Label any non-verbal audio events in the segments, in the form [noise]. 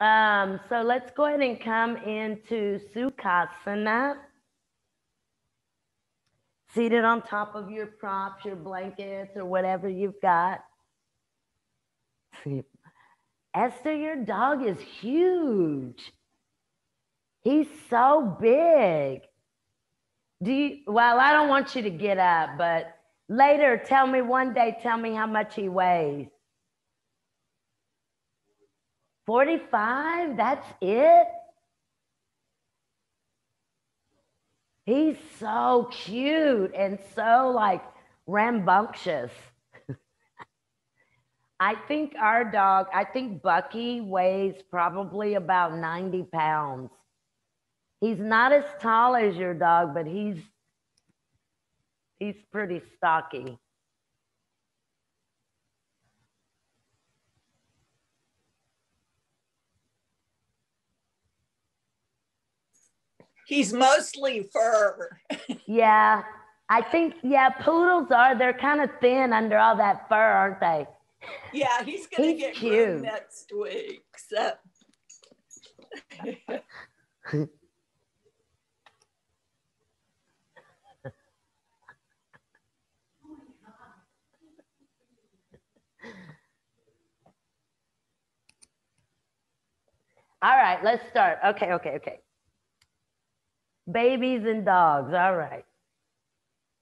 Um, so let's go ahead and come into Sukhasana. Seated on top of your props, your blankets, or whatever you've got. Esther, your dog is huge. He's so big. Do you, well, I don't want you to get up, but later tell me one day, tell me how much he weighs. 45? That's it? He's so cute and so like rambunctious. [laughs] I think our dog, I think Bucky weighs probably about 90 pounds. He's not as tall as your dog, but he's he's pretty stocky. He's mostly fur. yeah, I think yeah, poodles are they're kind of thin under all that fur, aren't they? Yeah, he's gonna he's get cute next week. So. [laughs] All right, let's start. Okay, okay, okay. Babies and dogs. All right.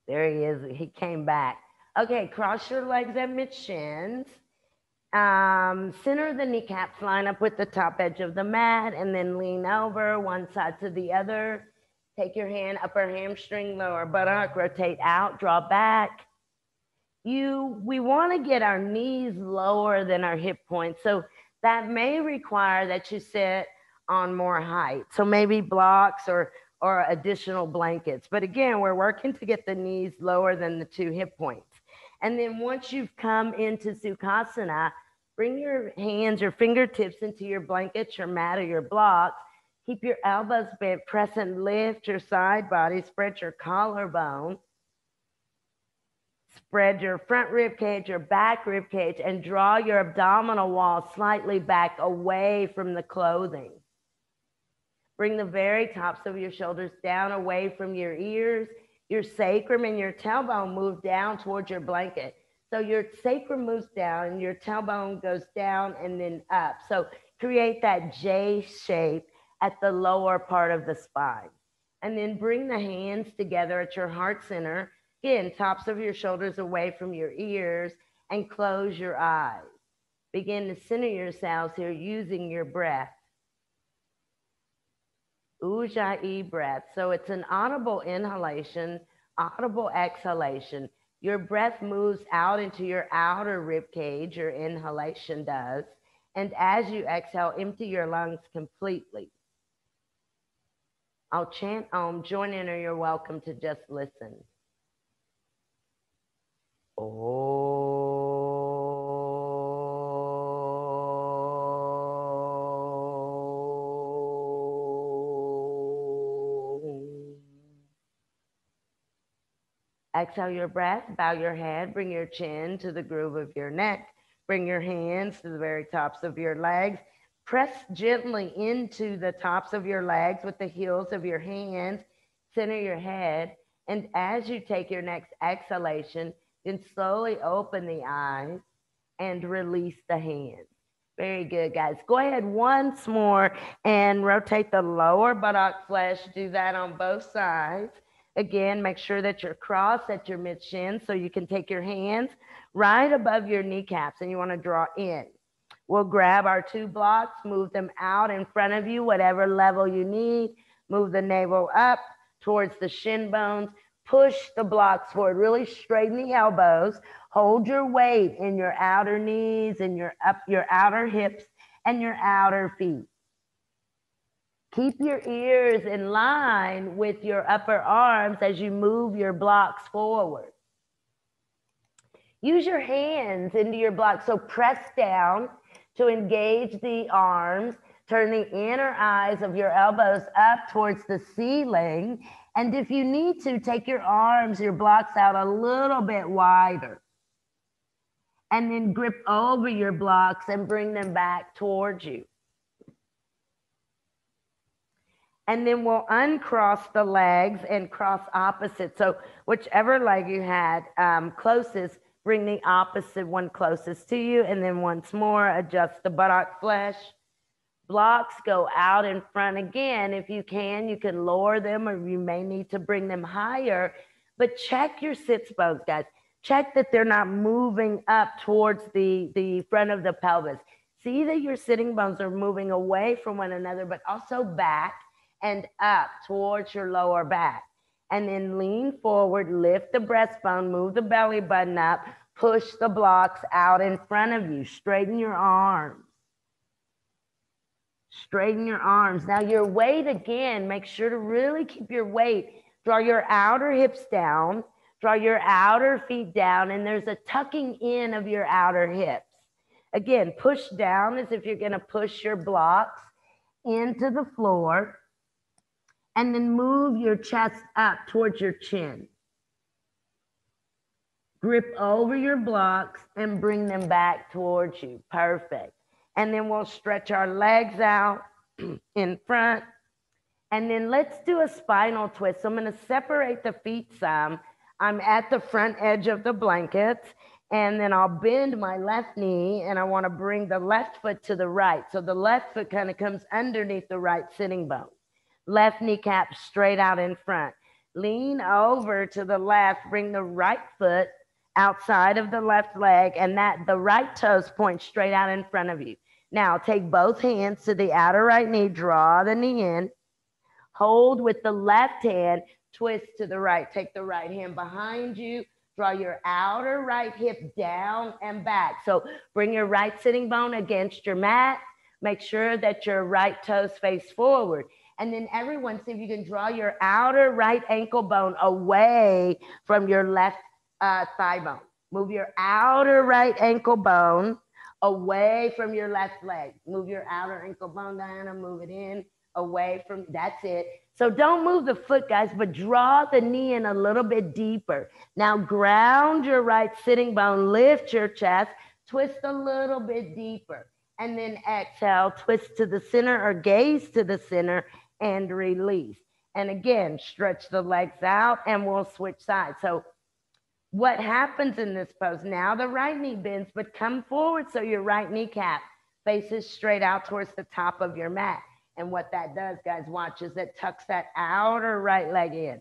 There he is. He came back. Okay, cross your legs at mid shins. Um, center the kneecaps, line up with the top edge of the mat, and then lean over one side to the other. Take your hand, upper hamstring, lower buttock, rotate out, draw back. You, we want to get our knees lower than our hip points. So that may require that you sit on more height. So maybe blocks or or additional blankets. But again, we're working to get the knees lower than the two hip points. And then once you've come into Sukhasana, bring your hands, your fingertips into your blankets, your mat, or your blocks. Keep your elbows bent, press and lift your side body, spread your collarbone Spread your front rib cage, your back rib cage, and draw your abdominal wall slightly back away from the clothing. Bring the very tops of your shoulders down away from your ears. Your sacrum and your tailbone move down towards your blanket. So your sacrum moves down and your tailbone goes down and then up. So create that J shape at the lower part of the spine. And then bring the hands together at your heart center Again, tops of your shoulders away from your ears and close your eyes. Begin to center yourselves here using your breath. Ujjayi breath. So it's an audible inhalation, audible exhalation. Your breath moves out into your outer rib cage, your inhalation does. And as you exhale, empty your lungs completely. I'll chant Om, join in, or you're welcome to just listen. Oh. Exhale your breath, bow your head, bring your chin to the groove of your neck, bring your hands to the very tops of your legs. Press gently into the tops of your legs with the heels of your hands, center your head. And as you take your next exhalation, then slowly open the eyes and release the hands. Very good, guys. Go ahead once more and rotate the lower buttock flesh. Do that on both sides. Again, make sure that you're crossed at your mid shin so you can take your hands right above your kneecaps and you want to draw in. We'll grab our two blocks, move them out in front of you, whatever level you need. Move the navel up towards the shin bones push the blocks forward, really straighten the elbows, hold your weight in your outer knees and your up your outer hips and your outer feet. Keep your ears in line with your upper arms as you move your blocks forward. Use your hands into your blocks. So press down to engage the arms. Turn the inner eyes of your elbows up towards the ceiling and if you need to, take your arms, your blocks out a little bit wider. And then grip over your blocks and bring them back towards you. And then we'll uncross the legs and cross opposite. So whichever leg you had um, closest, bring the opposite one closest to you. And then once more, adjust the buttock flesh. Blocks go out in front again. If you can, you can lower them or you may need to bring them higher. But check your sits bones, guys. Check that they're not moving up towards the, the front of the pelvis. See that your sitting bones are moving away from one another, but also back and up towards your lower back. And then lean forward, lift the breastbone, move the belly button up, push the blocks out in front of you, straighten your arms. Straighten your arms. Now, your weight again, make sure to really keep your weight. Draw your outer hips down, draw your outer feet down, and there's a tucking in of your outer hips. Again, push down as if you're going to push your blocks into the floor, and then move your chest up towards your chin. Grip over your blocks and bring them back towards you. Perfect. And then we'll stretch our legs out [clears throat] in front. And then let's do a spinal twist. So I'm going to separate the feet some. I'm at the front edge of the blankets. And then I'll bend my left knee and I want to bring the left foot to the right. So the left foot kind of comes underneath the right sitting bone. Left kneecap straight out in front. Lean over to the left, bring the right foot outside of the left leg and that the right toes point straight out in front of you. Now take both hands to the outer right knee, draw the knee in, hold with the left hand, twist to the right. Take the right hand behind you, draw your outer right hip down and back. So bring your right sitting bone against your mat. Make sure that your right toes face forward. And then everyone, see if you can draw your outer right ankle bone away from your left uh, thigh bone. Move your outer right ankle bone away from your left leg. Move your outer ankle bone and move it in away from that's it. So don't move the foot, guys, but draw the knee in a little bit deeper. Now ground your right sitting bone, lift your chest, twist a little bit deeper. And then exhale, twist to the center or gaze to the center and release. And again, stretch the legs out and we'll switch sides. So what happens in this pose? Now the right knee bends, but come forward so your right kneecap faces straight out towards the top of your mat. And what that does, guys, watch, is it tucks that outer right leg in.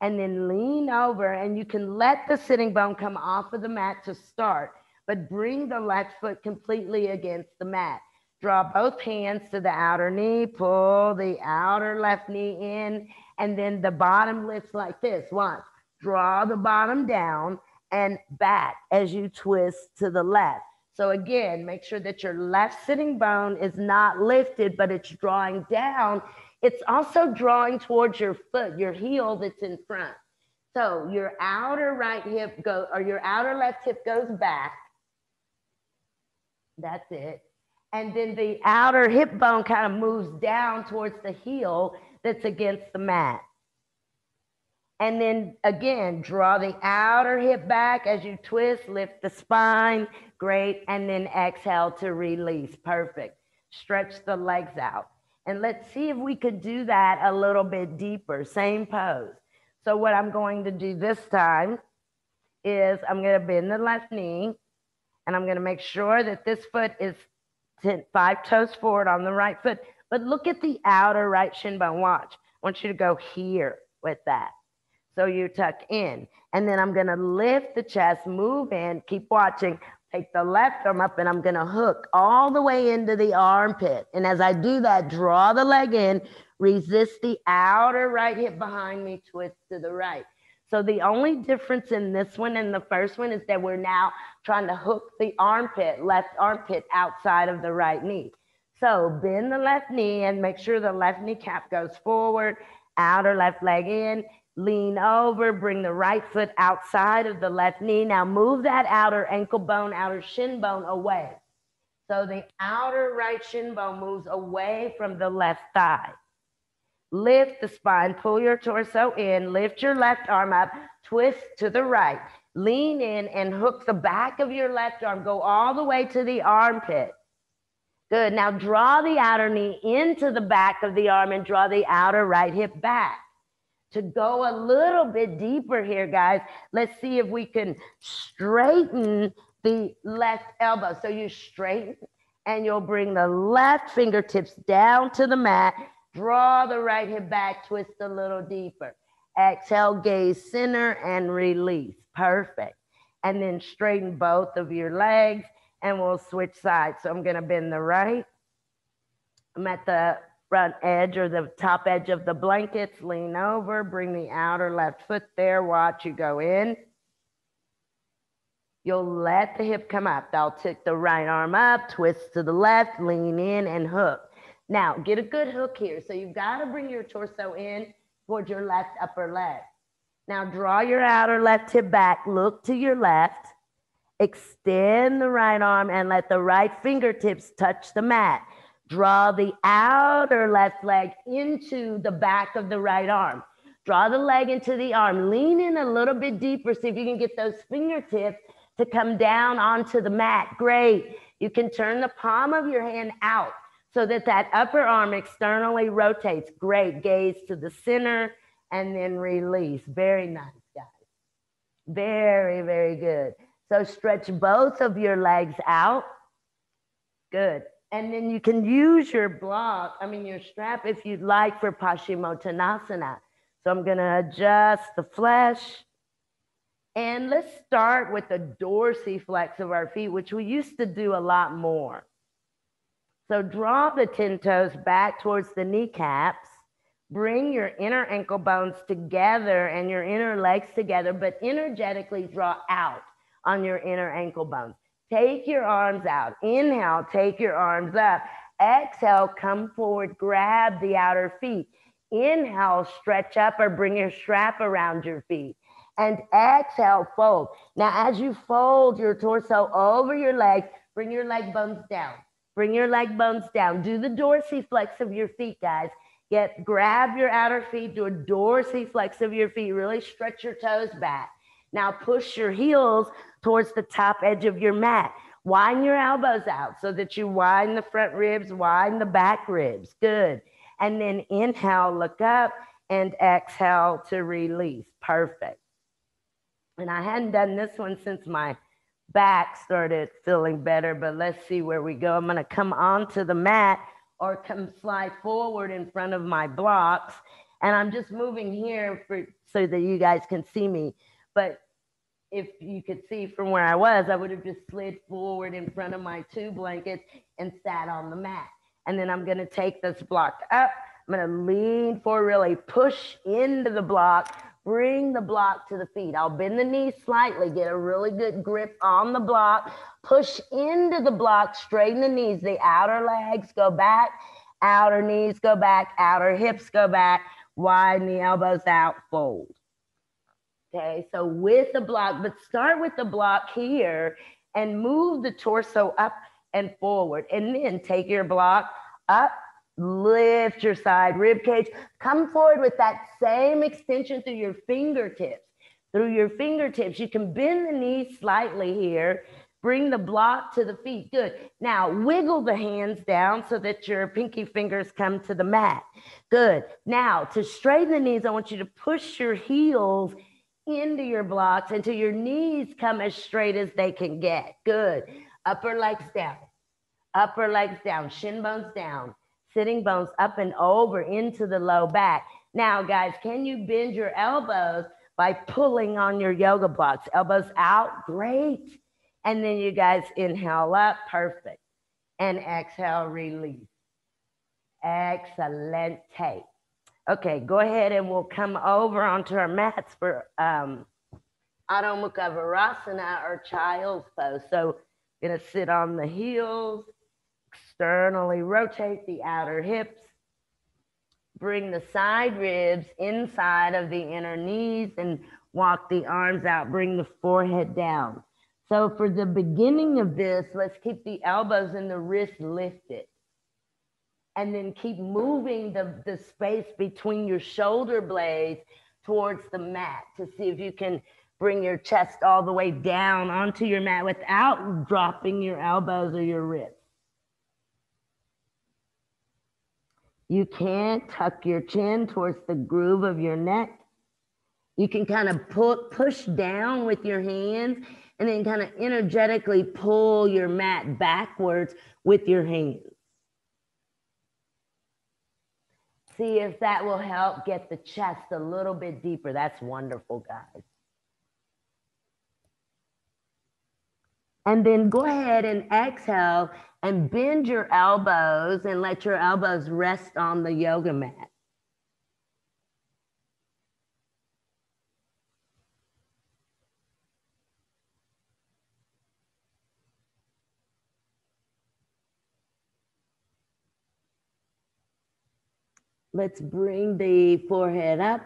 And then lean over, and you can let the sitting bone come off of the mat to start, but bring the left foot completely against the mat. Draw both hands to the outer knee, pull the outer left knee in, and then the bottom lifts like this. Once, draw the bottom down and back as you twist to the left. So again, make sure that your left sitting bone is not lifted, but it's drawing down. It's also drawing towards your foot, your heel that's in front. So your outer right hip go or your outer left hip goes back. That's it. And then the outer hip bone kind of moves down towards the heel that's against the mat. And then again, draw the outer hip back as you twist, lift the spine. Great. And then exhale to release. Perfect. Stretch the legs out. And let's see if we could do that a little bit deeper. Same pose. So, what I'm going to do this time is I'm going to bend the left knee and I'm going to make sure that this foot is ten, five toes forward on the right foot. But look at the outer right shin bone. Watch. I want you to go here with that. So you tuck in. And then I'm going to lift the chest, move in, keep watching. Take the left arm up and I'm going to hook all the way into the armpit. And as I do that, draw the leg in, resist the outer right hip behind me, twist to the right. So the only difference in this one and the first one is that we're now trying to hook the armpit, left armpit outside of the right knee. So bend the left knee and make sure the left kneecap goes forward, outer left leg in, Lean over, bring the right foot outside of the left knee. Now move that outer ankle bone, outer shin bone away. So the outer right shin bone moves away from the left thigh. Lift the spine, pull your torso in, lift your left arm up, twist to the right. Lean in and hook the back of your left arm. Go all the way to the armpit. Good. Now draw the outer knee into the back of the arm and draw the outer right hip back. To go a little bit deeper here, guys, let's see if we can straighten the left elbow. So you straighten and you'll bring the left fingertips down to the mat. Draw the right hip back, twist a little deeper. Exhale, gaze center and release. Perfect. And then straighten both of your legs and we'll switch sides. So I'm gonna bend the right. I'm at the front edge or the top edge of the blankets. Lean over, bring the outer left foot there. Watch you go in. You'll let the hip come up. I'll take the right arm up, twist to the left, lean in and hook. Now get a good hook here. So you've got to bring your torso in towards your left upper leg. Now draw your outer left hip back, look to your left. Extend the right arm and let the right fingertips touch the mat. Draw the outer left leg into the back of the right arm. Draw the leg into the arm. Lean in a little bit deeper. See if you can get those fingertips to come down onto the mat. Great. You can turn the palm of your hand out so that that upper arm externally rotates. Great. Gaze to the center and then release. Very nice, guys. Very, very good. So stretch both of your legs out. Good. And then you can use your block, I mean, your strap if you'd like for Paschimottanasana. So I'm going to adjust the flesh. And let's start with the dorsiflex of our feet, which we used to do a lot more. So draw the 10 toes back towards the kneecaps. Bring your inner ankle bones together and your inner legs together, but energetically draw out on your inner ankle bones. Take your arms out. Inhale, take your arms up. Exhale, come forward, grab the outer feet. Inhale, stretch up or bring your strap around your feet. And exhale, fold. Now, as you fold your torso over your legs, bring your leg bones down. Bring your leg bones down. Do the dorsiflex of your feet, guys. Get grab your outer feet, do a dorsiflex of your feet. Really stretch your toes back. Now push your heels towards the top edge of your mat. Widen your elbows out so that you widen the front ribs, widen the back ribs. Good. And then inhale, look up, and exhale to release. Perfect. And I hadn't done this one since my back started feeling better, but let's see where we go. I'm going to come onto the mat or come slide forward in front of my blocks. And I'm just moving here for, so that you guys can see me. But if you could see from where I was, I would have just slid forward in front of my two blankets and sat on the mat. And then I'm going to take this block up. I'm going to lean forward, really push into the block, bring the block to the feet. I'll bend the knees slightly, get a really good grip on the block, push into the block, straighten the knees. The outer legs go back, outer knees go back, outer hips go back, widen the elbows out, fold. Okay, so with the block, but start with the block here and move the torso up and forward. And then take your block up, lift your side rib cage, come forward with that same extension through your fingertips. Through your fingertips, you can bend the knees slightly here. Bring the block to the feet. Good. Now wiggle the hands down so that your pinky fingers come to the mat. Good. Now to straighten the knees, I want you to push your heels into your blocks until your knees come as straight as they can get. Good. Upper legs down. Upper legs down. Shin bones down. Sitting bones up and over into the low back. Now, guys, can you bend your elbows by pulling on your yoga blocks? Elbows out. Great. And then you guys inhale up. Perfect. And exhale, release. Excellent. Take. Okay, go ahead and we'll come over onto our mats for um, Adho Mukha Virasana or child's pose. So gonna sit on the heels, externally rotate the outer hips, bring the side ribs inside of the inner knees and walk the arms out, bring the forehead down. So for the beginning of this, let's keep the elbows and the wrists lifted and then keep moving the, the space between your shoulder blades towards the mat to see if you can bring your chest all the way down onto your mat without dropping your elbows or your wrists. You can't tuck your chin towards the groove of your neck. You can kind of put, push down with your hands and then kind of energetically pull your mat backwards with your hands. See if that will help get the chest a little bit deeper. That's wonderful, guys. And then go ahead and exhale and bend your elbows and let your elbows rest on the yoga mat. Let's bring the forehead up,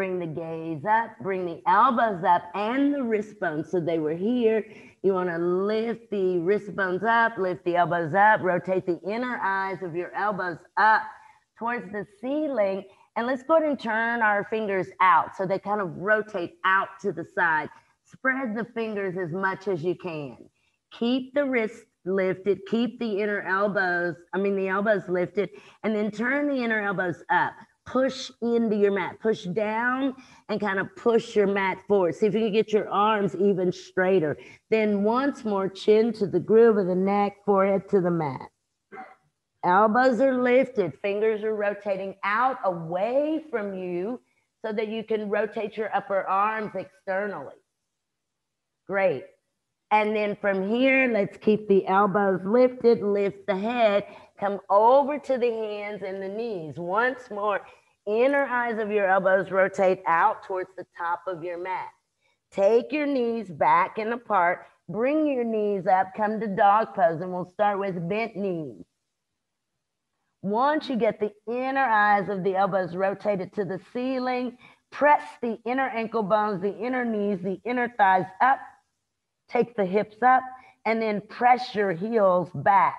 bring the gaze up, bring the elbows up and the wrist bones. So they were here. You want to lift the wrist bones up, lift the elbows up, rotate the inner eyes of your elbows up towards the ceiling. And let's go ahead and turn our fingers out so they kind of rotate out to the side. Spread the fingers as much as you can. Keep the wrist lifted. Keep the inner elbows, I mean, the elbows lifted, and then turn the inner elbows up. Push into your mat, push down and kind of push your mat forward. See if you can get your arms even straighter. Then once more, chin to the groove of the neck, forehead to the mat. Elbows are lifted, fingers are rotating out away from you so that you can rotate your upper arms externally. Great. And then from here, let's keep the elbows lifted, lift the head, come over to the hands and the knees. Once more, inner eyes of your elbows rotate out towards the top of your mat. Take your knees back and apart, bring your knees up, come to dog pose, and we'll start with bent knees. Once you get the inner eyes of the elbows rotated to the ceiling, press the inner ankle bones, the inner knees, the inner thighs up Take the hips up and then press your heels back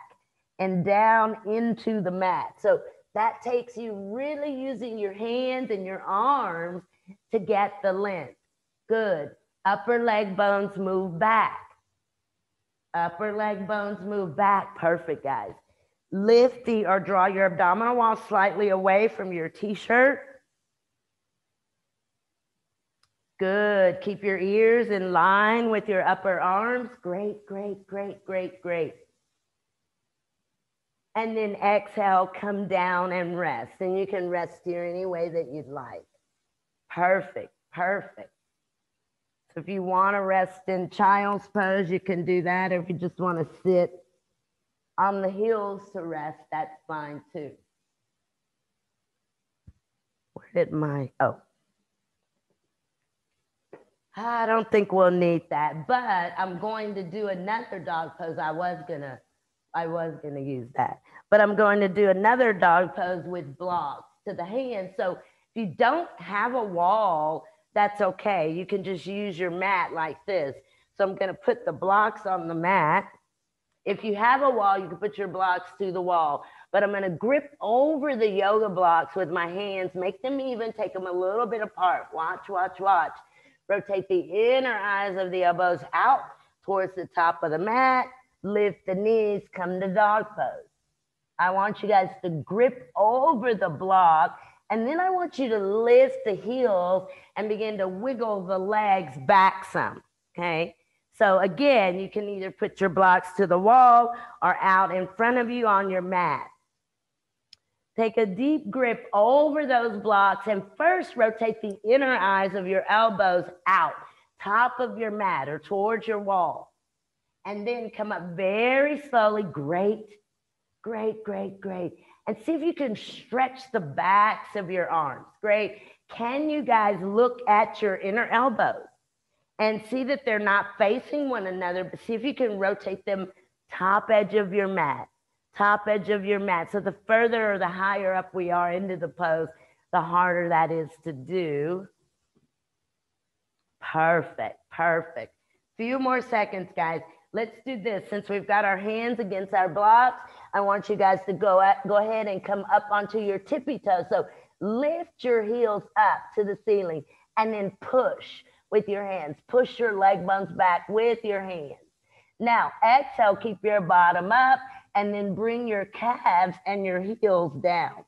and down into the mat. So that takes you really using your hands and your arms to get the length. Good. Upper leg bones move back. Upper leg bones move back. Perfect, guys. Lift the or draw your abdominal wall slightly away from your t shirt. Good. Keep your ears in line with your upper arms. Great, great, great, great, great. And then exhale, come down and rest. And you can rest here any way that you'd like. Perfect, perfect. So if you want to rest in child's pose, you can do that. Or if you just want to sit on the heels to rest, that's fine too. Where did my, oh. I don't think we'll need that, but I'm going to do another dog pose. I was gonna, I was gonna use that, but I'm going to do another dog pose with blocks to the hands. So if you don't have a wall, that's okay. You can just use your mat like this. So I'm gonna put the blocks on the mat. If you have a wall, you can put your blocks to the wall, but I'm gonna grip over the yoga blocks with my hands, make them even, take them a little bit apart. Watch, watch, watch Rotate the inner eyes of the elbows out towards the top of the mat. Lift the knees, come to dog pose. I want you guys to grip over the block. And then I want you to lift the heels and begin to wiggle the legs back some. Okay. So again, you can either put your blocks to the wall or out in front of you on your mat. Take a deep grip over those blocks and first rotate the inner eyes of your elbows out, top of your mat or towards your wall. And then come up very slowly. Great, great, great, great. And see if you can stretch the backs of your arms. Great. Can you guys look at your inner elbows and see that they're not facing one another, but see if you can rotate them top edge of your mat top edge of your mat. So the further or the higher up we are into the pose, the harder that is to do. Perfect, perfect. Few more seconds, guys. Let's do this. Since we've got our hands against our blocks, I want you guys to go, at, go ahead and come up onto your tippy toes. So lift your heels up to the ceiling and then push with your hands. Push your leg bones back with your hands. Now, exhale, keep your bottom up and then bring your calves and your heels down.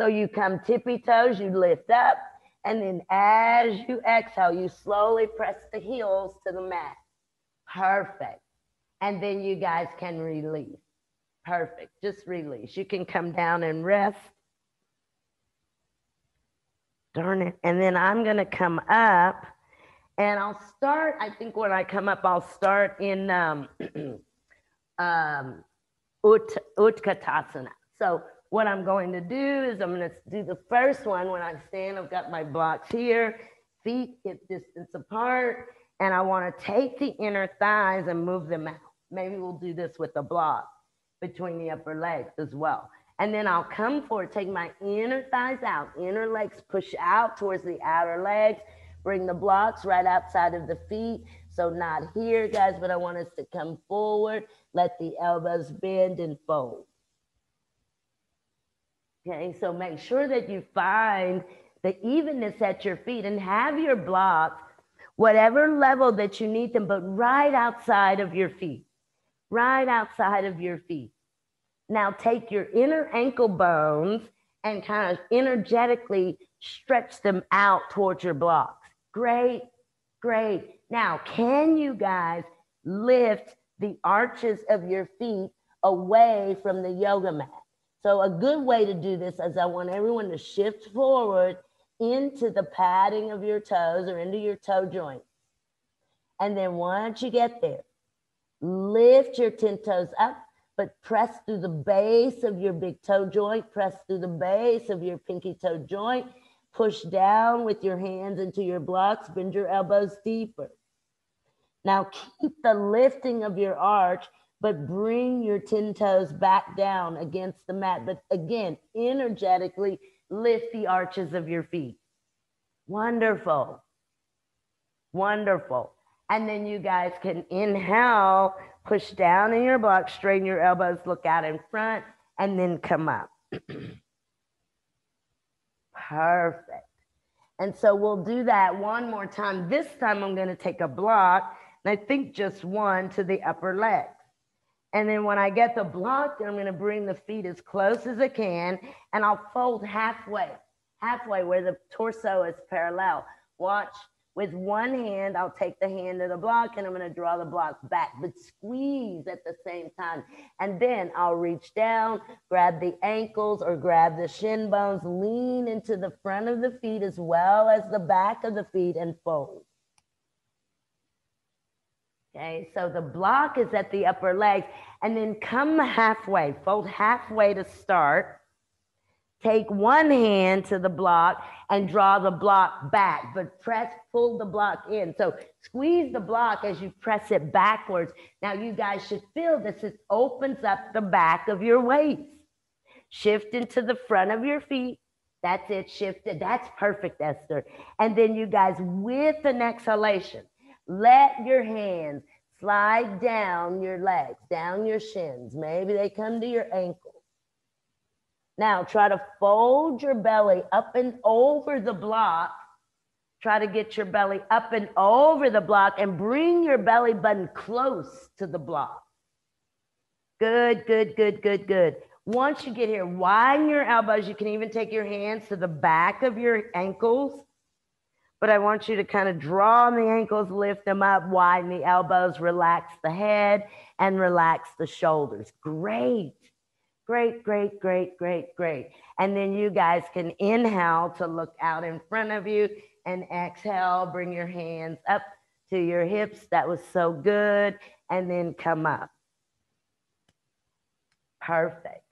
So you come tippy toes, you lift up, and then as you exhale, you slowly press the heels to the mat. Perfect. And then you guys can release. Perfect. Just release. You can come down and rest. Darn it. And then I'm going to come up and I'll start. I think when I come up, I'll start in um, [clears throat] um, Ut, Utkatasana. So what I'm going to do is I'm going to do the first one when I stand. I've got my blocks here, feet hip distance apart, and I want to take the inner thighs and move them out. Maybe we'll do this with a block between the upper legs as well. And then I'll come forward, take my inner thighs out, inner legs push out towards the outer legs, bring the blocks right outside of the feet. So not here, guys, but I want us to come forward, let the elbows bend and fold. Okay, so make sure that you find the evenness at your feet and have your blocks, whatever level that you need them, but right outside of your feet, right outside of your feet. Now take your inner ankle bones and kind of energetically stretch them out towards your blocks. Great, great. Now, can you guys lift the arches of your feet away from the yoga mat? So a good way to do this is I want everyone to shift forward into the padding of your toes or into your toe joint. And then once you get there, lift your 10 toes up, but press through the base of your big toe joint, press through the base of your pinky toe joint, push down with your hands into your blocks, bend your elbows deeper. Now keep the lifting of your arch but bring your 10 toes back down against the mat. But again, energetically lift the arches of your feet. Wonderful. Wonderful. And then you guys can inhale, push down in your block, straighten your elbows, look out in front, and then come up. [clears throat] Perfect. And so we'll do that one more time. This time I'm going to take a block, and I think just one to the upper leg. And then when I get the block, I'm going to bring the feet as close as I can and I'll fold halfway, halfway where the torso is parallel. Watch with one hand, I'll take the hand of the block and I'm going to draw the block back, but squeeze at the same time. And then I'll reach down, grab the ankles or grab the shin bones, lean into the front of the feet as well as the back of the feet and fold. Okay, so the block is at the upper leg and then come halfway, fold halfway to start. Take one hand to the block and draw the block back, but press, pull the block in. So squeeze the block as you press it backwards. Now you guys should feel this. It opens up the back of your waist. Shift into the front of your feet. That's it, shifted. That's perfect, Esther. And then you guys, with an exhalation, let your hands slide down your legs, down your shins. Maybe they come to your ankles. Now try to fold your belly up and over the block. Try to get your belly up and over the block and bring your belly button close to the block. Good, good, good, good, good. Once you get here, widen your elbows. You can even take your hands to the back of your ankles but I want you to kind of draw on the ankles, lift them up, widen the elbows, relax the head, and relax the shoulders. Great. Great, great, great, great, great. And then you guys can inhale to look out in front of you and exhale, bring your hands up to your hips. That was so good. And then come up. Perfect.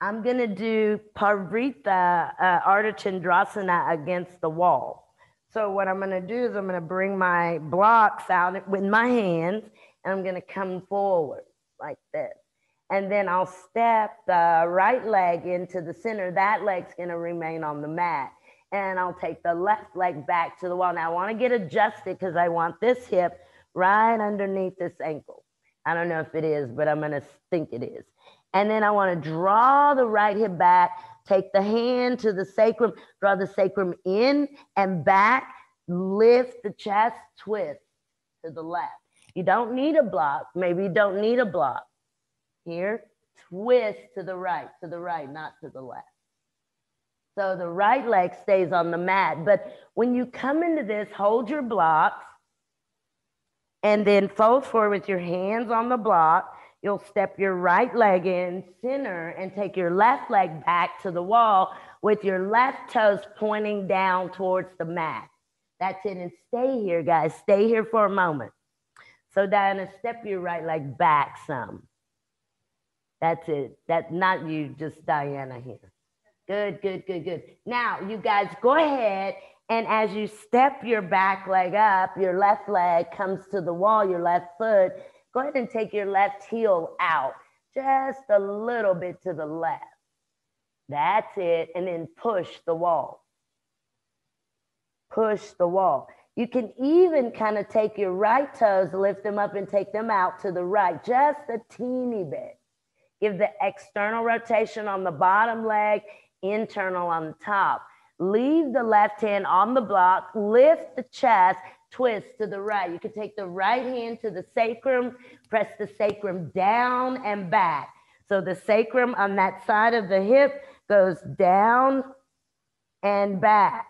I'm going to do Parivrtta uh, Ardha Chandrasana against the wall. So what I'm gonna do is I'm gonna bring my blocks out with my hands and I'm gonna come forward like this. And then I'll step the right leg into the center. That leg's gonna remain on the mat. And I'll take the left leg back to the wall. Now I wanna get adjusted because I want this hip right underneath this ankle. I don't know if it is, but I'm gonna think it is. And then I wanna draw the right hip back Take the hand to the sacrum, draw the sacrum in and back, lift the chest, twist to the left. You don't need a block. Maybe you don't need a block. Here, twist to the right, to the right, not to the left. So the right leg stays on the mat. But when you come into this, hold your blocks and then fold forward with your hands on the block. You'll step your right leg in center and take your left leg back to the wall with your left toes pointing down towards the mat. That's it. And stay here, guys. Stay here for a moment. So Diana, step your right leg back some. That's it. That's not you, just Diana here. Good, good, good, good. Now, you guys go ahead and as you step your back leg up, your left leg comes to the wall, your left foot, go ahead and take your left heel out just a little bit to the left. That's it. And then push the wall. Push the wall. You can even kind of take your right toes, lift them up and take them out to the right, just a teeny bit. Give the external rotation on the bottom leg, internal on the top. Leave the left hand on the block, lift the chest, twist to the right. You can take the right hand to the sacrum, press the sacrum down and back. So the sacrum on that side of the hip goes down and back.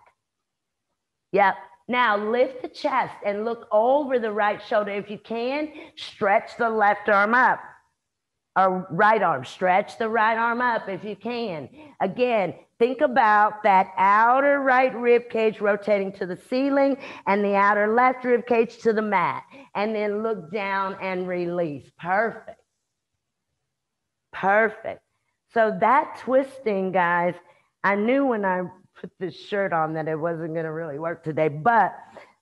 Yep. Now lift the chest and look over the right shoulder. If you can, stretch the left arm up or right arm. Stretch the right arm up if you can. Again, think about that outer right rib cage rotating to the ceiling and the outer left rib cage to the mat. And then look down and release. Perfect. Perfect. So that twisting, guys, I knew when I put this shirt on that it wasn't going to really work today, but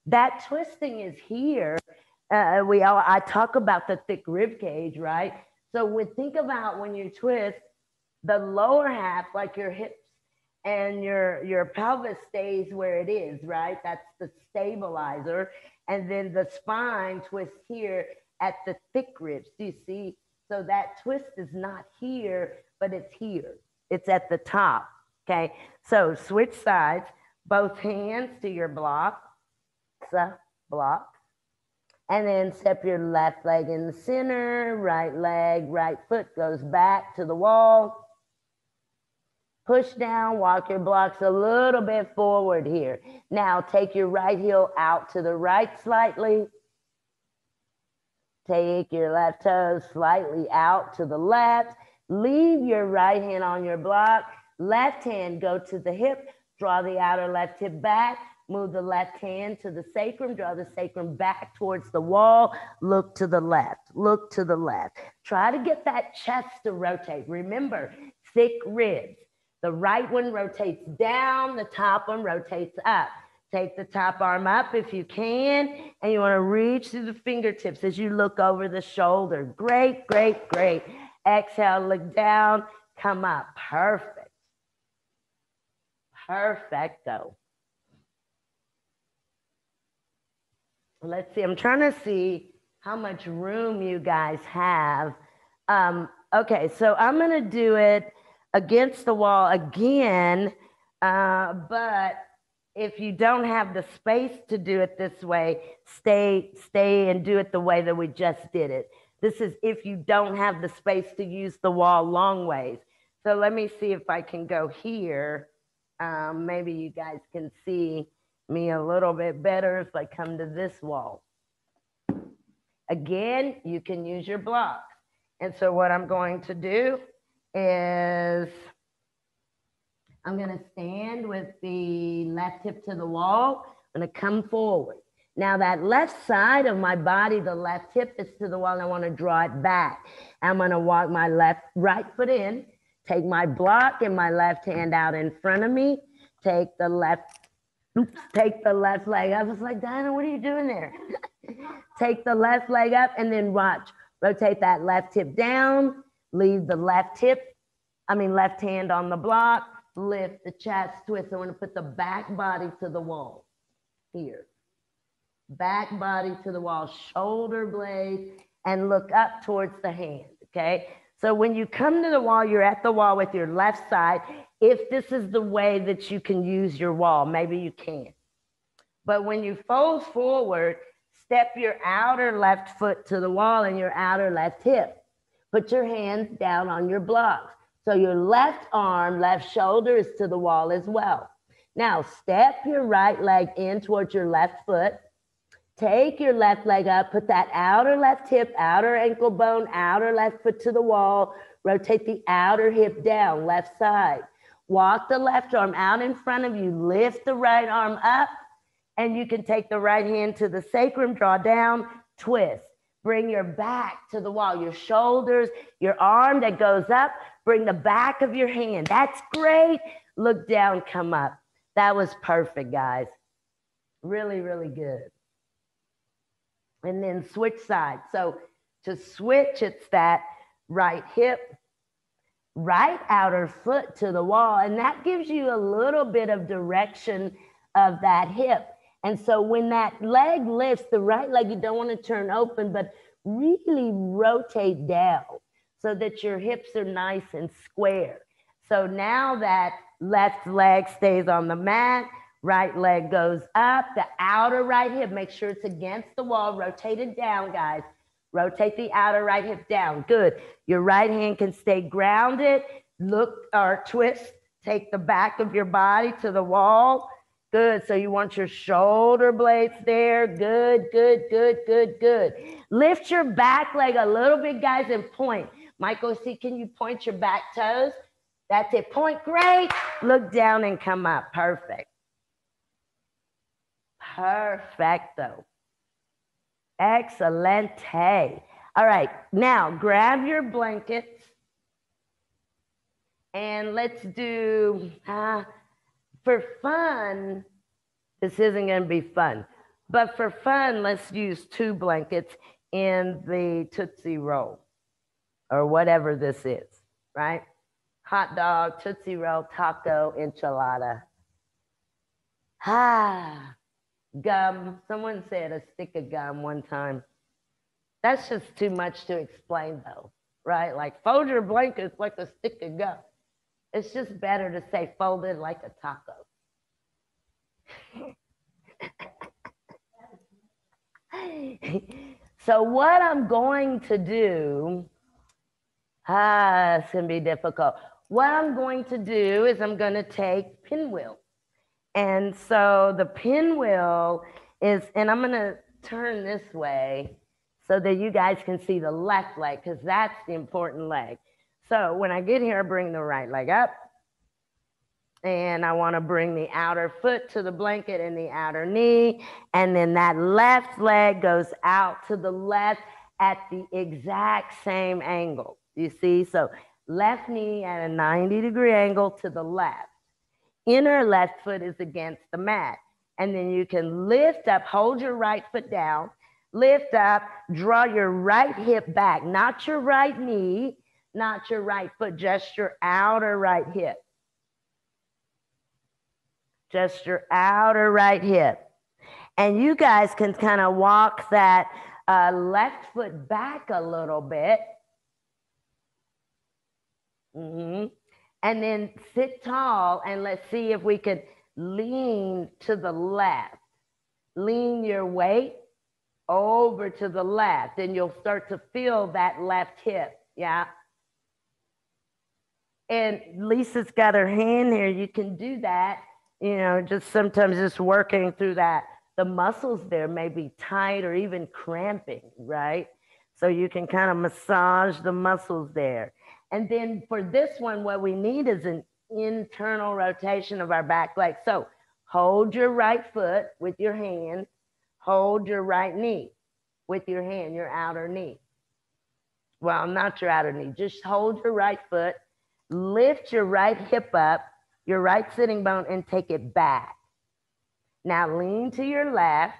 that twisting is here. Uh, we all, I talk about the thick rib cage, right? So we think about when you twist the lower half, like your hips and your your pelvis stays where it is, right? That's the stabilizer. And then the spine twists here at the thick ribs. Do you see? So that twist is not here, but it's here. It's at the top. Okay. So switch sides, both hands to your block. So block. And then step your left leg in the center, right leg, right foot goes back to the wall. Push down, walk your blocks a little bit forward here. Now take your right heel out to the right slightly. Take your left toes slightly out to the left. Leave your right hand on your block. Left hand go to the hip. Draw the outer left hip back. Move the left hand to the sacrum. Draw the sacrum back towards the wall. Look to the left. Look to the left. Try to get that chest to rotate. Remember, thick ribs. The right one rotates down. The top one rotates up. Take the top arm up if you can, and you want to reach through the fingertips as you look over the shoulder. Great, great, great. Exhale, look down, come up. Perfect. Perfecto. Let's see, I'm trying to see how much room you guys have. Um, okay, so I'm going to do it against the wall again, uh, but if you don't have the space to do it this way, stay, stay and do it the way that we just did it. This is if you don't have the space to use the wall long ways. So let me see if I can go here. Um, maybe you guys can see me a little bit better if I come to this wall. Again, you can use your blocks. And so what I'm going to do is I'm going to stand with the left hip to the wall. I'm going to come forward. Now that left side of my body, the left hip is to the wall. I want to draw it back. I'm going to walk my left right foot in, take my block and my left hand out in front of me, take the left, take the left leg. I was like, Diana, what are you doing there? [laughs] take the left leg up and then watch. Rotate that left hip down, leave the left hip, I mean left hand on the block, lift the chest, twist. I want to put the back body to the wall here. Back body to the wall, shoulder blades, and look up towards the hand. Okay. So when you come to the wall, you're at the wall with your left side. If this is the way that you can use your wall, maybe you can. But when you fold forward, step your outer left foot to the wall and your outer left hip. Put your hands down on your blocks So your left arm, left shoulder is to the wall as well. Now step your right leg in towards your left foot. Take your left leg up, put that outer left hip, outer ankle bone, outer left foot to the wall. Rotate the outer hip down, left side. Walk the left arm out in front of you. Lift the right arm up, and you can take the right hand to the sacrum, draw down, twist. Bring your back to the wall, your shoulders, your arm that goes up. Bring the back of your hand. That's great. Look down, come up. That was perfect, guys. Really, really good. And then switch sides. So to switch, it's that right hip, right outer foot to the wall. And that gives you a little bit of direction of that hip. And so when that leg lifts, the right leg, you don't want to turn open, but really rotate down so that your hips are nice and square. So now that left leg stays on the mat, right leg goes up, the outer right hip, make sure it's against the wall, rotate it down, guys. Rotate the outer right hip down. Good. Your right hand can stay grounded. Look or twist. Take the back of your body to the wall. Good. So you want your shoulder blades there. Good, good, good, good, good. Lift your back leg a little bit, guys, and point. Michael, see, can you point your back toes? That's it. Point. Great. Look down and come up. Perfect. Perfecto. Excelente. All right, now grab your blankets and let's do, uh, for fun, this isn't going to be fun, but for fun, let's use two blankets in the Tootsie Roll or whatever this is, right? Hot dog, Tootsie Roll, taco, enchilada. Ah, gum. Someone said a stick of gum one time. That's just too much to explain, though, right? Like fold your blankets like a stick of gum. It's just better to say folded like a taco. [laughs] so what I'm going to do, ah, it's gonna be difficult. What I'm going to do is I'm gonna take pinwheel and so the pinwheel is, and I'm going to turn this way so that you guys can see the left leg because that's the important leg. So when I get here, I bring the right leg up. And I want to bring the outer foot to the blanket and the outer knee. And then that left leg goes out to the left at the exact same angle. You see? So left knee at a 90 degree angle to the left inner left foot is against the mat. And then you can lift up, hold your right foot down, lift up, draw your right hip back, not your right knee, not your right foot, just your outer right hip. Just your outer right hip. And you guys can kind of walk that uh, left foot back a little bit. Mm-hmm and then sit tall and let's see if we could lean to the left. Lean your weight over to the left and you'll start to feel that left hip. Yeah. And Lisa's got her hand here. You can do that, you know, just sometimes just working through that. The muscles there may be tight or even cramping, right? So you can kind of massage the muscles there. And then for this one, what we need is an internal rotation of our back leg. So hold your right foot with your hand, hold your right knee with your hand, your outer knee. Well, not your outer knee, just hold your right foot, lift your right hip up, your right sitting bone, and take it back. Now lean to your left.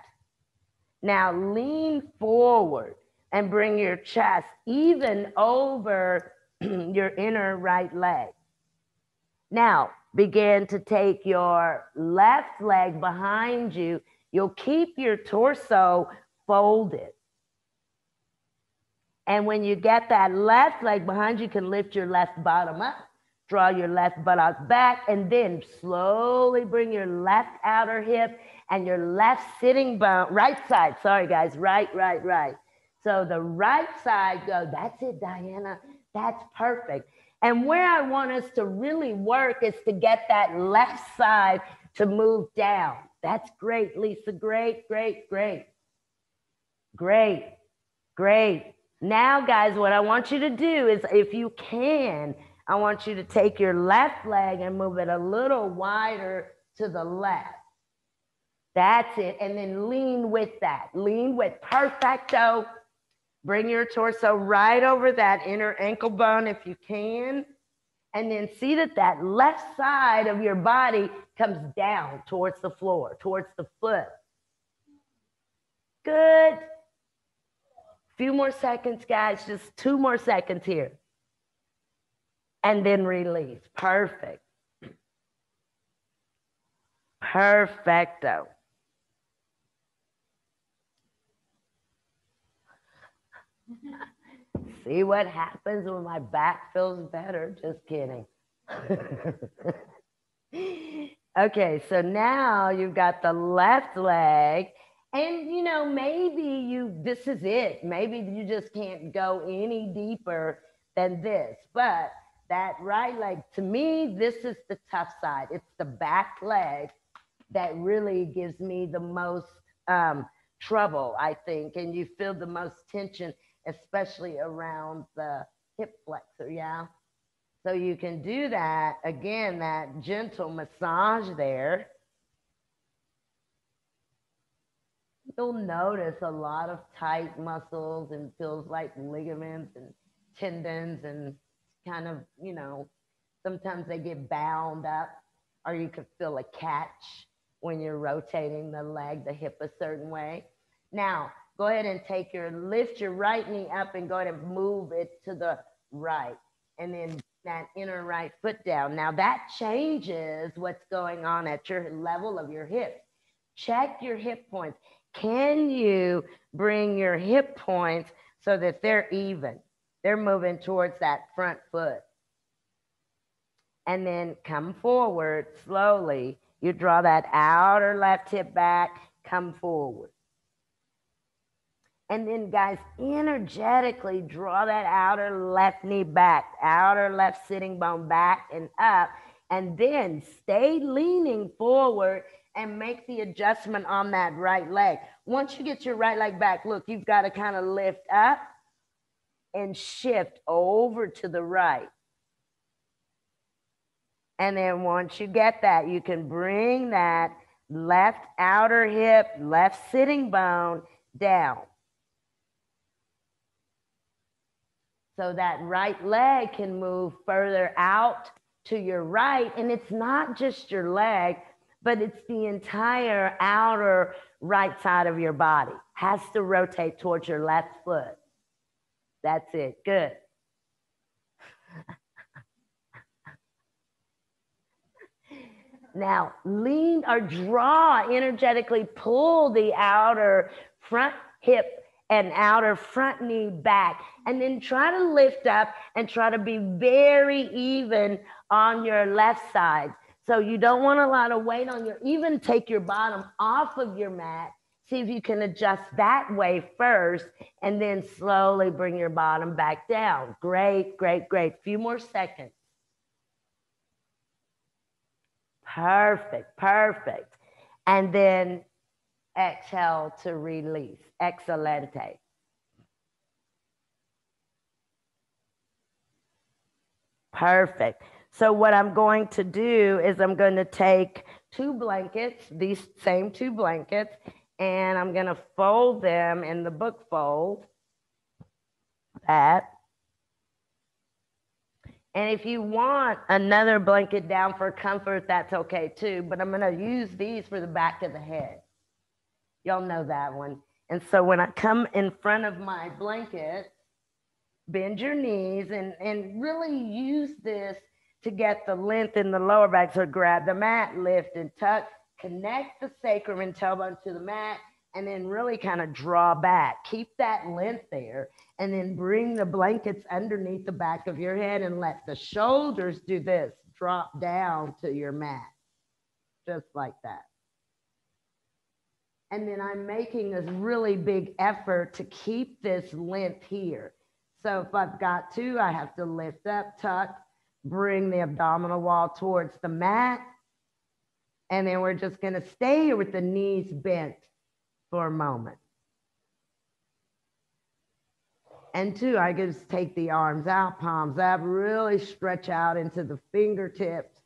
Now lean forward and bring your chest even over [clears throat] your inner right leg. Now, begin to take your left leg behind you. You'll keep your torso folded. And when you get that left leg behind you, can lift your left bottom up, draw your left buttocks back, and then slowly bring your left outer hip and your left sitting bone, right side, sorry guys, right, right, right. So the right side go, that's it, Diana. That's perfect. And where I want us to really work is to get that left side to move down. That's great, Lisa. Great, great, great. Great, great. Now, guys, what I want you to do is if you can, I want you to take your left leg and move it a little wider to the left. That's it. And then lean with that. Lean with perfecto. Bring your torso right over that inner ankle bone if you can. And then see that that left side of your body comes down towards the floor, towards the foot. Good. Few more seconds, guys. Just two more seconds here. And then release. Perfect. Perfecto. See what happens when my back feels better? Just kidding. [laughs] okay, so now you've got the left leg, and you know, maybe you this is it. Maybe you just can't go any deeper than this, but that right leg, to me, this is the tough side. It's the back leg that really gives me the most um, trouble, I think, and you feel the most tension especially around the hip flexor. Yeah. So you can do that again, that gentle massage there. You'll notice a lot of tight muscles and feels like ligaments and tendons and kind of, you know, sometimes they get bound up or you could feel a catch when you're rotating the leg, the hip a certain way. Now, go ahead and take your lift your right knee up and go ahead and move it to the right. And then that inner right foot down. Now that changes what's going on at your level of your hips. Check your hip points. Can you bring your hip points so that they're even? They're moving towards that front foot. And then come forward slowly. You draw that outer left hip back. Come forward and then, guys, energetically draw that outer left knee back, outer left sitting bone back and up. And then stay leaning forward and make the adjustment on that right leg. Once you get your right leg back, look, you've got to kind of lift up and shift over to the right. And then once you get that, you can bring that left outer hip, left sitting bone down. So that right leg can move further out to your right. And it's not just your leg, but it's the entire outer right side of your body has to rotate towards your left foot. That's it. Good. [laughs] now, lean or draw, energetically pull the outer front hip and outer front knee back. And then try to lift up and try to be very even on your left side. So you don't want a lot of weight on your, even take your bottom off of your mat. See if you can adjust that way first and then slowly bring your bottom back down. Great, great, great. Few more seconds. Perfect, perfect. And then exhale to release. Excelente. Perfect. So what I'm going to do is I'm going to take two blankets, these same two blankets, and I'm going to fold them in the book fold. That. And if you want another blanket down for comfort, that's okay too. But I'm going to use these for the back of the head. Y'all know that one. And so when I come in front of my blanket, bend your knees and, and really use this to get the length in the lower back. So grab the mat, lift and tuck, connect the sacrum and tailbone to the mat, and then really kind of draw back. Keep that length there, and then bring the blankets underneath the back of your head and let the shoulders do this drop down to your mat, just like that. And then I'm making this really big effort to keep this length here. So if I've got to, I have to lift up, tuck, Bring the abdominal wall towards the mat. And then we're just going to stay here with the knees bent for a moment. And two, I can just take the arms out, palms up, really stretch out into the fingertips.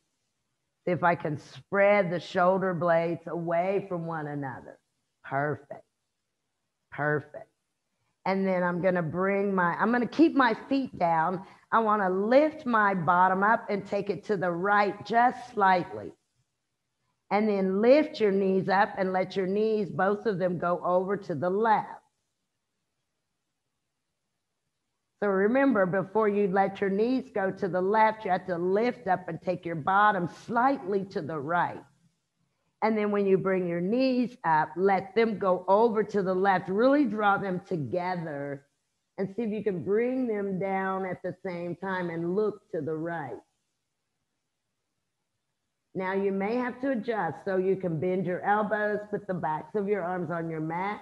If I can spread the shoulder blades away from one another. Perfect. Perfect. And then I'm going to bring my, I'm going to keep my feet down. I want to lift my bottom up and take it to the right just slightly. And then lift your knees up and let your knees, both of them, go over to the left. So remember, before you let your knees go to the left, you have to lift up and take your bottom slightly to the right. And then when you bring your knees up, let them go over to the left. Really draw them together and see if you can bring them down at the same time and look to the right. Now you may have to adjust so you can bend your elbows, put the backs of your arms on your mat,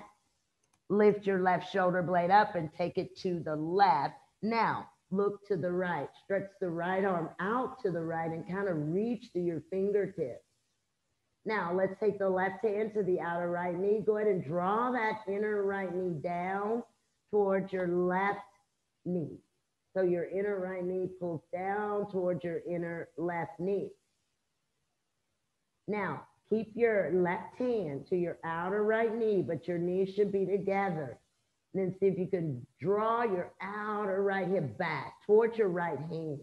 lift your left shoulder blade up and take it to the left. Now look to the right, stretch the right arm out to the right and kind of reach to your fingertips. Now let's take the left hand to the outer right knee. Go ahead and draw that inner right knee down towards your left knee. So your inner right knee pulls down towards your inner left knee. Now, keep your left hand to your outer right knee, but your knees should be together. And then see if you can draw your outer right hip back towards your right hand.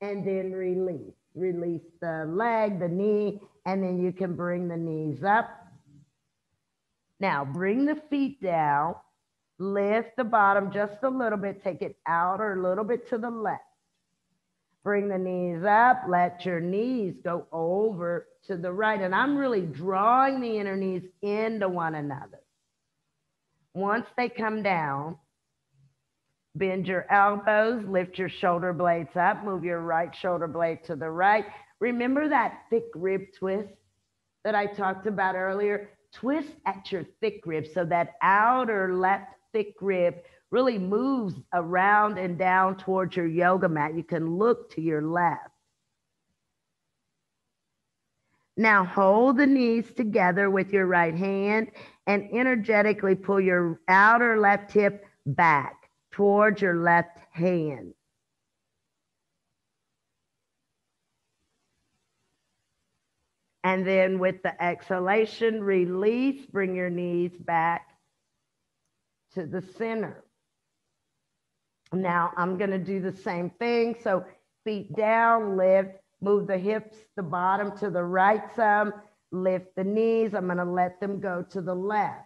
And then release. Release the leg, the knee, and then you can bring the knees up. Now bring the feet down. Lift the bottom just a little bit. Take it out or a little bit to the left. Bring the knees up. Let your knees go over to the right. And I'm really drawing the inner knees into one another. Once they come down, bend your elbows, lift your shoulder blades up, move your right shoulder blade to the right. Remember that thick rib twist that I talked about earlier? Twist at your thick rib so that outer left thick rib really moves around and down towards your yoga mat. You can look to your left. Now hold the knees together with your right hand and energetically pull your outer left hip back towards your left hand. And then with the exhalation, release, bring your knees back to the center. Now I'm going to do the same thing. So feet down, lift, move the hips, the bottom to the right some, lift the knees. I'm going to let them go to the left.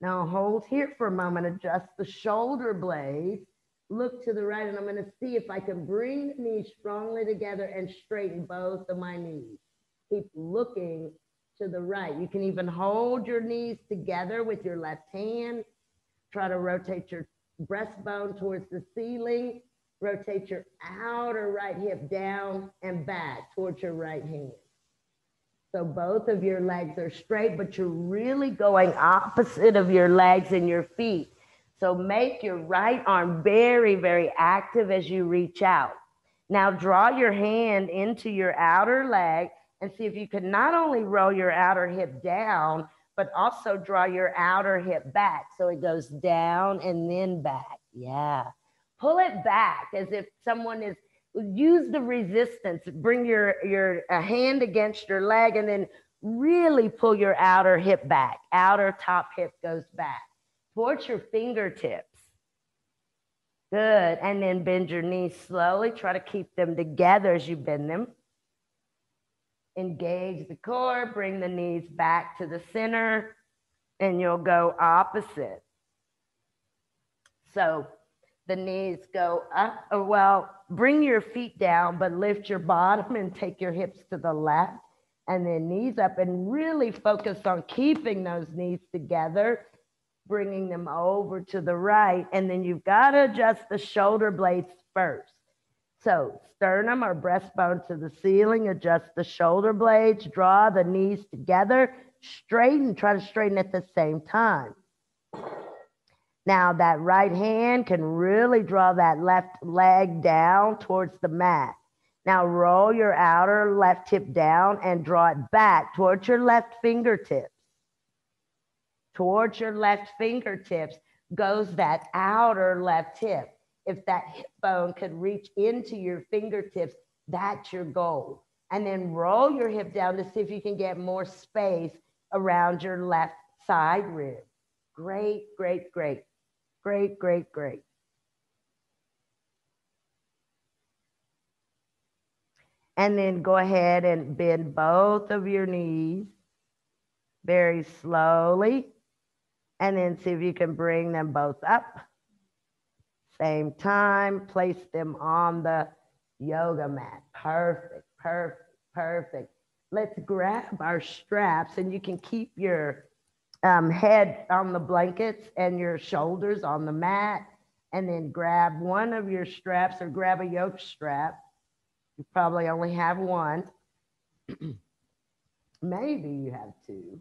Now hold here for a moment, adjust the shoulder blades, look to the right, and I'm going to see if I can bring the knees strongly together and straighten both of my knees. Keep looking to the right. You can even hold your knees together with your left hand. Try to rotate your breastbone towards the ceiling. Rotate your outer right hip down and back towards your right hand. So both of your legs are straight, but you're really going opposite of your legs and your feet. So make your right arm very, very active as you reach out. Now draw your hand into your outer leg and see if you can not only roll your outer hip down, but also draw your outer hip back. So it goes down and then back. Yeah. Pull it back as if someone is, use the resistance. Bring your, your hand against your leg and then really pull your outer hip back. Outer top hip goes back towards your fingertips. Good. And then bend your knees slowly. Try to keep them together as you bend them. Engage the core, bring the knees back to the center, and you'll go opposite. So the knees go up, or well, bring your feet down, but lift your bottom and take your hips to the left, and then knees up, and really focus on keeping those knees together, bringing them over to the right. And then you've got to adjust the shoulder blades first. So sternum or breastbone to the ceiling, adjust the shoulder blades, draw the knees together, straighten, try to straighten at the same time. Now that right hand can really draw that left leg down towards the mat. Now roll your outer left hip down and draw it back towards your left fingertips. Towards your left fingertips goes that outer left hip. If that hip bone could reach into your fingertips, that's your goal. And then roll your hip down to see if you can get more space around your left side rib. Great, great, great, great, great, great. And then go ahead and bend both of your knees very slowly. And then see if you can bring them both up. Same time, place them on the yoga mat. Perfect, perfect, perfect. Let's grab our straps and you can keep your um, head on the blankets and your shoulders on the mat. And then grab one of your straps or grab a yoke strap you probably only have one. [clears throat] Maybe you have two.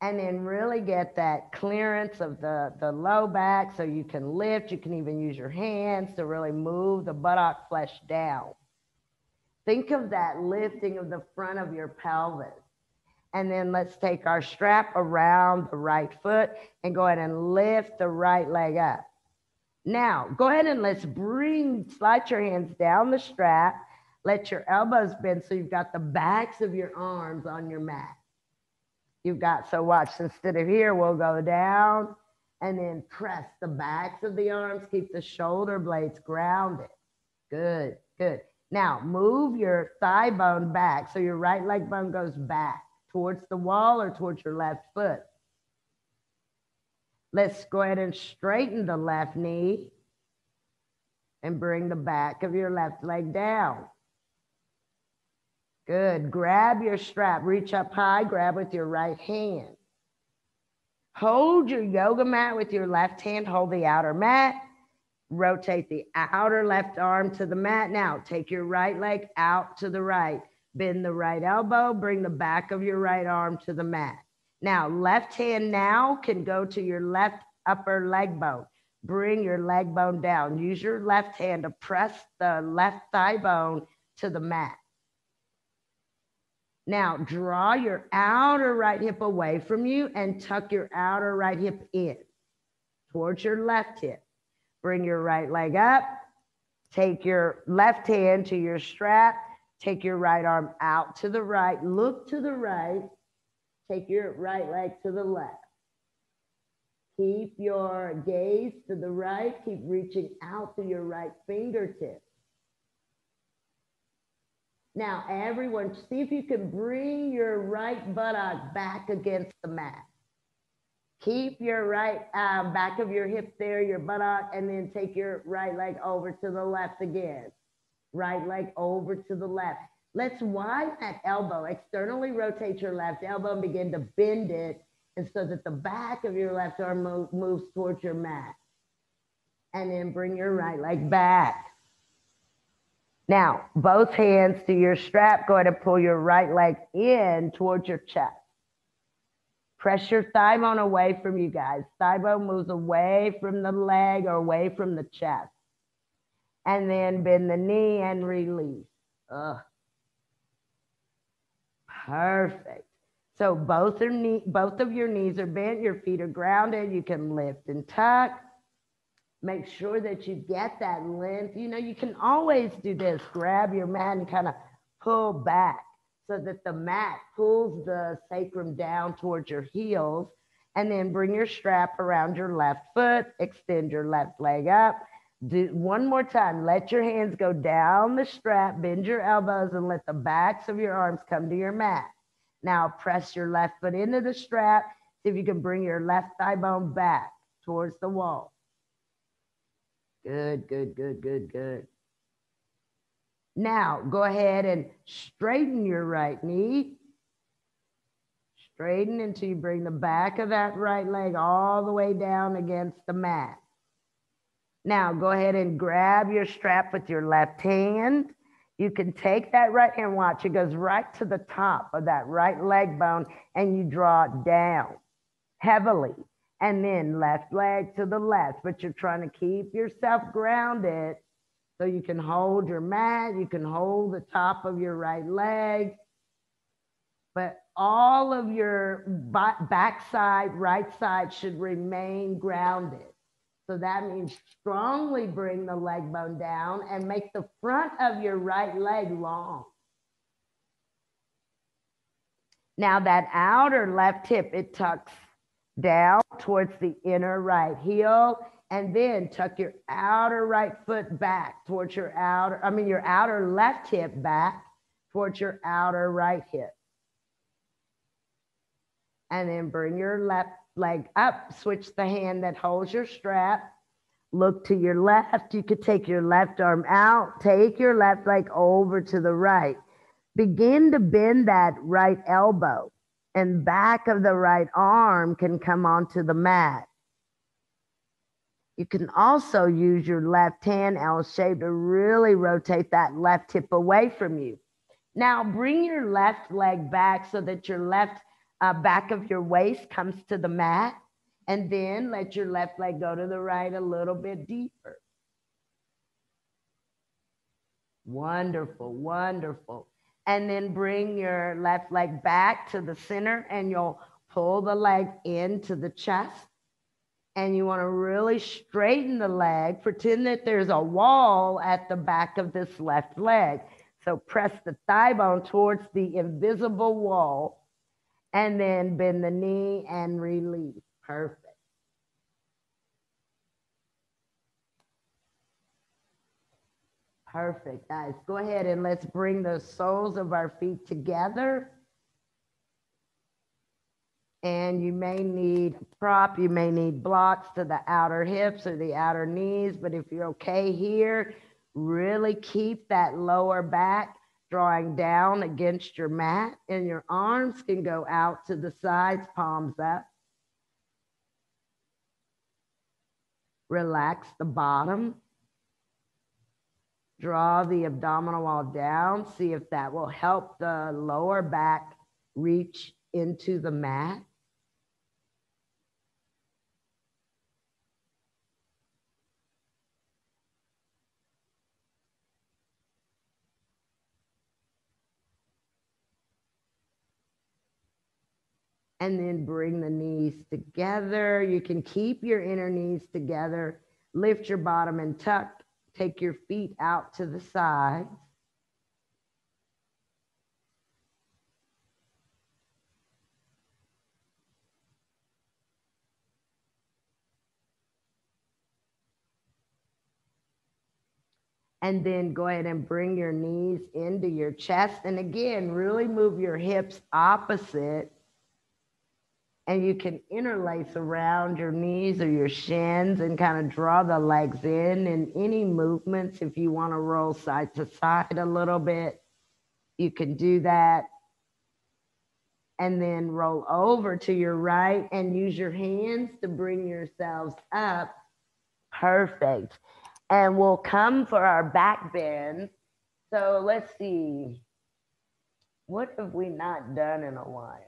And then really get that clearance of the, the low back so you can lift. You can even use your hands to really move the buttock flesh down. Think of that lifting of the front of your pelvis. And then let's take our strap around the right foot and go ahead and lift the right leg up. Now, go ahead and let's bring, slide your hands down the strap let your elbows bend so you've got the backs of your arms on your mat. You've got, so watch, instead of here, we'll go down and then press the backs of the arms, keep the shoulder blades grounded. Good, good. Now move your thigh bone back so your right leg bone goes back towards the wall or towards your left foot. Let's go ahead and straighten the left knee and bring the back of your left leg down. Good. Grab your strap, reach up high, grab with your right hand. Hold your yoga mat with your left hand, hold the outer mat. Rotate the outer left arm to the mat. Now take your right leg out to the right. Bend the right elbow, bring the back of your right arm to the mat. Now, left hand now can go to your left upper leg bone. Bring your leg bone down. Use your left hand to press the left thigh bone to the mat. Now draw your outer right hip away from you and tuck your outer right hip in towards your left hip. Bring your right leg up. Take your left hand to your strap. Take your right arm out to the right. Look to the right. Take your right leg to the left. Keep your gaze to the right. Keep reaching out to your right fingertips. Now, everyone, see if you can bring your right buttock back against the mat. Keep your right uh, back of your hip there, your buttock, and then take your right leg over to the left again. Right leg over to the left. Let's widen that elbow. Externally rotate your left elbow and begin to bend it and so that the back of your left arm mo moves towards your mat. And then bring your right leg back. Now, both hands to your strap. Go ahead and pull your right leg in towards your chest. Press your thigh bone away from you guys. Thigh bone moves away from the leg or away from the chest. And then bend the knee and release. Ugh. Perfect. So both, are knee, both of your knees are bent, your feet are grounded. You can lift and tuck. Make sure that you get that length. You know, you can always do this. Grab your mat and kind of pull back so that the mat pulls the sacrum down towards your heels. And then bring your strap around your left foot. Extend your left leg up. Do one more time. Let your hands go down the strap. Bend your elbows and let the backs of your arms come to your mat. Now press your left foot into the strap. See if you can bring your left thigh bone back towards the wall. Good, good, good, good, good. Now go ahead and straighten your right knee. Straighten until you bring the back of that right leg all the way down against the mat. Now go ahead and grab your strap with your left hand. You can take that right hand, watch, it goes right to the top of that right leg bone and you draw it down heavily. And then left leg to the left, but you're trying to keep yourself grounded so you can hold your mat, you can hold the top of your right leg, but all of your back side, right side should remain grounded. So that means strongly bring the leg bone down and make the front of your right leg long. Now that outer left hip, it tucks down towards the inner right heel and then tuck your outer right foot back towards your outer, I mean, your outer left hip back towards your outer right hip. And then bring your left leg up, switch the hand that holds your strap. Look to your left. You could take your left arm out, take your left leg over to the right. Begin to bend that right elbow, and back of the right arm can come onto the mat. You can also use your left hand L shape to really rotate that left hip away from you. Now bring your left leg back so that your left uh, back of your waist comes to the mat. And then let your left leg go to the right a little bit deeper. Wonderful, wonderful. And then bring your left leg back to the center and you'll pull the leg into the chest and you want to really straighten the leg. Pretend that there's a wall at the back of this left leg. So press the thigh bone towards the invisible wall and then bend the knee and release. Perfect. Perfect, guys. Go ahead and let's bring the soles of our feet together and you may need prop, you may need blocks to the outer hips or the outer knees, but if you're okay here, really keep that lower back drawing down against your mat and your arms can go out to the sides, palms up. Relax the bottom. Draw the abdominal wall down. See if that will help the lower back reach into the mat. And then bring the knees together. You can keep your inner knees together, lift your bottom and tuck, take your feet out to the sides. And then go ahead and bring your knees into your chest. And again, really move your hips opposite and you can interlace around your knees or your shins and kind of draw the legs in and any movements if you want to roll side to side a little bit you can do that. And then roll over to your right and use your hands to bring yourselves up. Perfect. And we'll come for our back bend so let's see. What have we not done in a while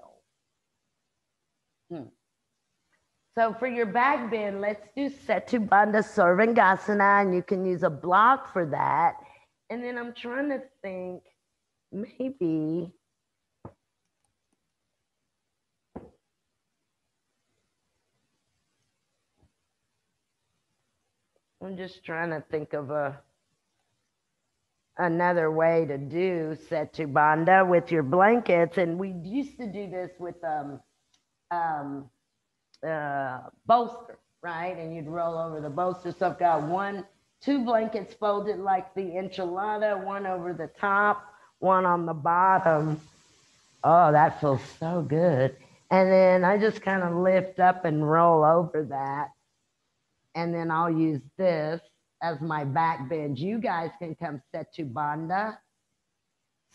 Hmm. So for your back bend, let's do Setu Bandha Sarvangasana, and you can use a block for that. And then I'm trying to think, maybe. I'm just trying to think of a another way to do Setu Bandha with your blankets. And we used to do this with um, um, uh, bolster, right? And you'd roll over the bolster. So I've got one, two blankets folded like the enchilada, one over the top, one on the bottom. Oh, that feels so good. And then I just kind of lift up and roll over that. And then I'll use this as my back bend. You guys can come set Setu Bandha,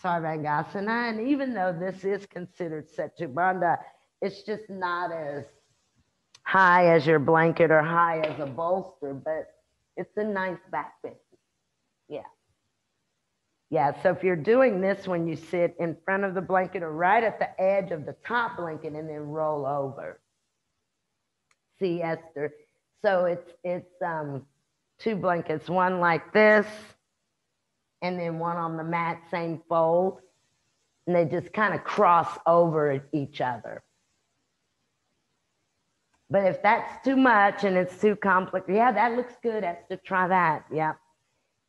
Sarvangasana. And even though this is considered Setu Bandha, it's just not as high as your blanket or high as a bolster, but it's a nice back bend. Yeah. Yeah, so if you're doing this when you sit in front of the blanket or right at the edge of the top blanket and then roll over. See, Esther. So it's, it's, um, two blankets, one like this, and then one on the mat, same fold. And they just kind of cross over each other. But if that's too much and it's too complex, yeah, that looks good. Esther, try that. Yeah.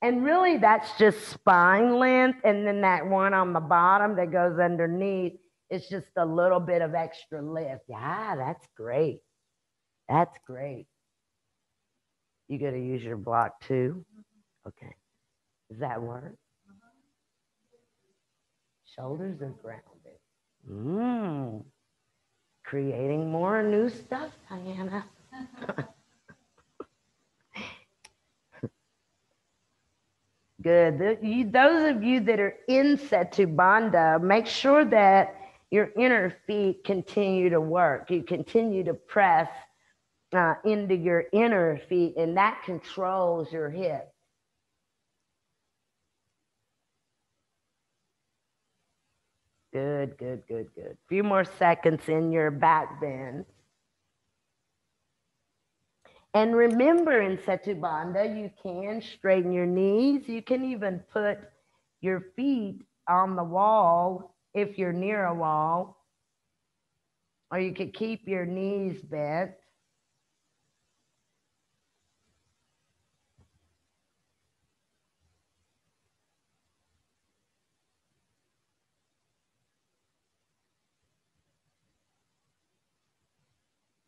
And really, that's just spine length. And then that one on the bottom that goes underneath, it's just a little bit of extra lift. Yeah, that's great. That's great. You got to use your block too? Okay. Does that work? Shoulders are grounded. Mmm. Creating more new stuff, Diana. Good. The, you, those of you that are in Setu Bandha, make sure that your inner feet continue to work. You continue to press uh, into your inner feet, and that controls your hips. Good, good, good, good. Few more seconds in your back bend. And remember in Setu Bandha, you can straighten your knees. You can even put your feet on the wall if you're near a wall, or you could keep your knees bent.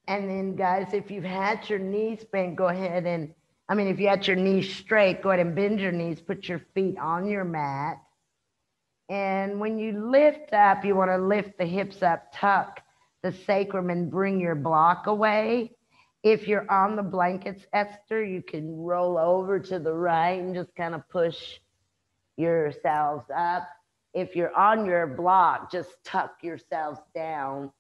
And then, guys, if you've had your knees bent, go ahead and, I mean, if you had your knees straight, go ahead and bend your knees, put your feet on your mat. And when you lift up, you want to lift the hips up, tuck the sacrum, and bring your block away. If you're on the blankets, Esther, you can roll over to the right and just kind of push yourselves up. If you're on your block, just tuck yourselves down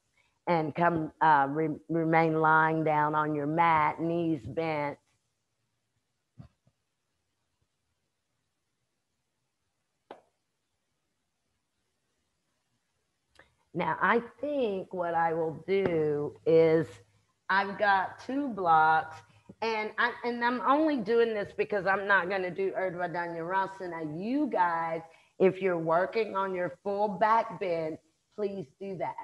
and come uh, re- remain lying down on your mat, knees bent. Now, I think what I will do is I've got two blocks, and I and I'm only doing this because I'm not going to do Urdhva Dhanurasana. You guys, if you're working on your full back bend, please do that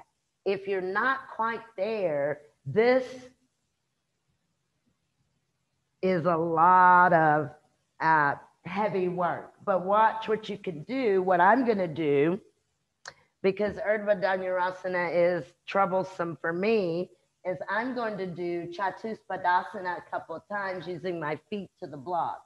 if you're not quite there, this is a lot of uh, heavy work. But watch what you can do. What I'm going to do, because Urdhva Dhanurasana is troublesome for me, is I'm going to do Chatuspadasana a couple of times using my feet to the blocks.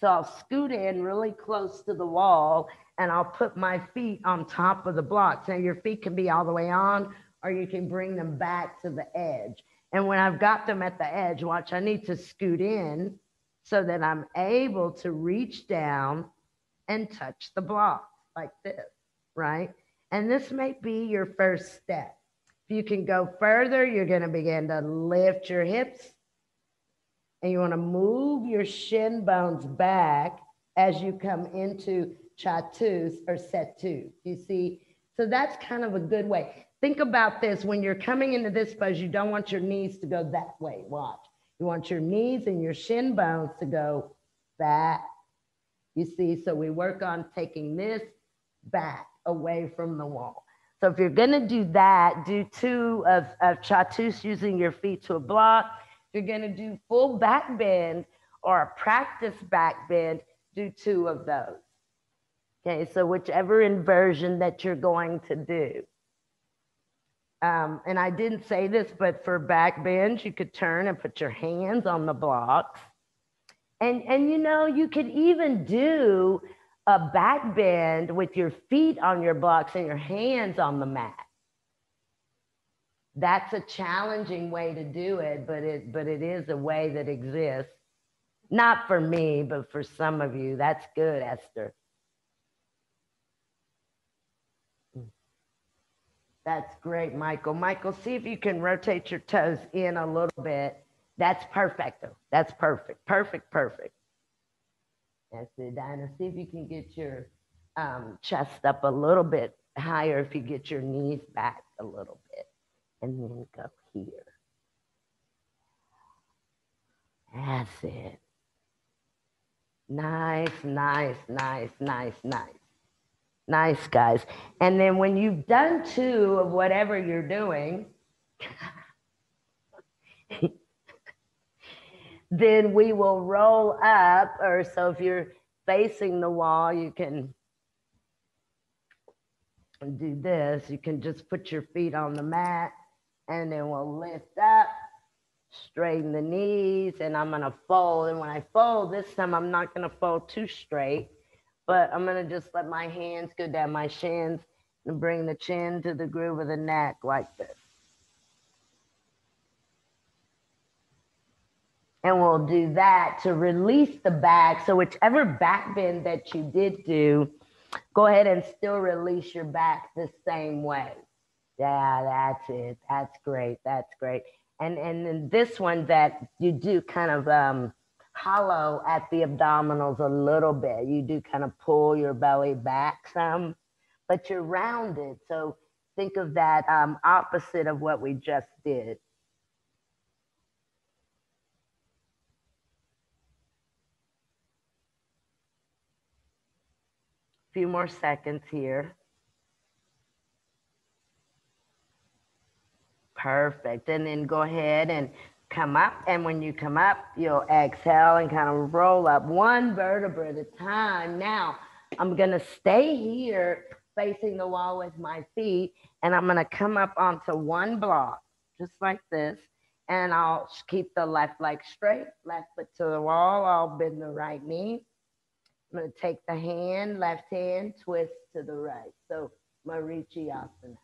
So I'll scoot in really close to the wall and I'll put my feet on top of the blocks. Now your feet can be all the way on or you can bring them back to the edge. And when I've got them at the edge, watch, I need to scoot in so that I'm able to reach down and touch the block like this, right? And this may be your first step. If you can go further, you're going to begin to lift your hips and you want to move your shin bones back as you come into chatus or setu. You see? So that's kind of a good way. Think about this when you're coming into this pose, you don't want your knees to go that way. Watch. You want your knees and your shin bones to go back. You see, so we work on taking this back away from the wall. So if you're to do that, do two of, of chatus using your feet to a block. If you're to do full back bend or a practice back bend, do two of those. Okay, so whichever inversion that you're going to do. Um, and I didn't say this, but for back bends, you could turn and put your hands on the blocks. And, and you know, you could even do a back bend with your feet on your blocks and your hands on the mat. That's a challenging way to do it, but it, but it is a way that exists. Not for me, but for some of you. That's good, Esther. That's great, Michael. Michael, see if you can rotate your toes in a little bit. That's perfect. though. That's perfect. Perfect, perfect. That's it, Dinah. See if you can get your um, chest up a little bit higher if you get your knees back a little bit. And then go here. That's it. Nice, nice, nice, nice, nice. Nice, guys. And then when you've done two of whatever you're doing, [laughs] then we will roll up. Or so if you're facing the wall, you can do this. You can just put your feet on the mat and then we'll lift up, straighten the knees, and I'm gonna fold. And when I fold, this time I'm not gonna fold too straight, but I'm gonna just let my hands go down my shins and bring the chin to the groove of the neck like this. And we'll do that to release the back. So whichever back bend that you did do, go ahead and still release your back the same way. Yeah, that's it. That's great. That's great. And and then this one that you do kind of um, hollow at the abdominals a little bit. You do kind of pull your belly back some, but you're rounded. So think of that um, opposite of what we just did. A few more seconds here. Perfect. And then go ahead and come up. And when you come up, you'll exhale and kind of roll up one vertebra at a time. Now, I'm going to stay here facing the wall with my feet, and I'm going to come up onto one block, just like this. And I'll keep the left leg straight, left foot to the wall. I'll bend the right knee. I'm going to take the hand, left hand, twist to the right. So Marichyasana.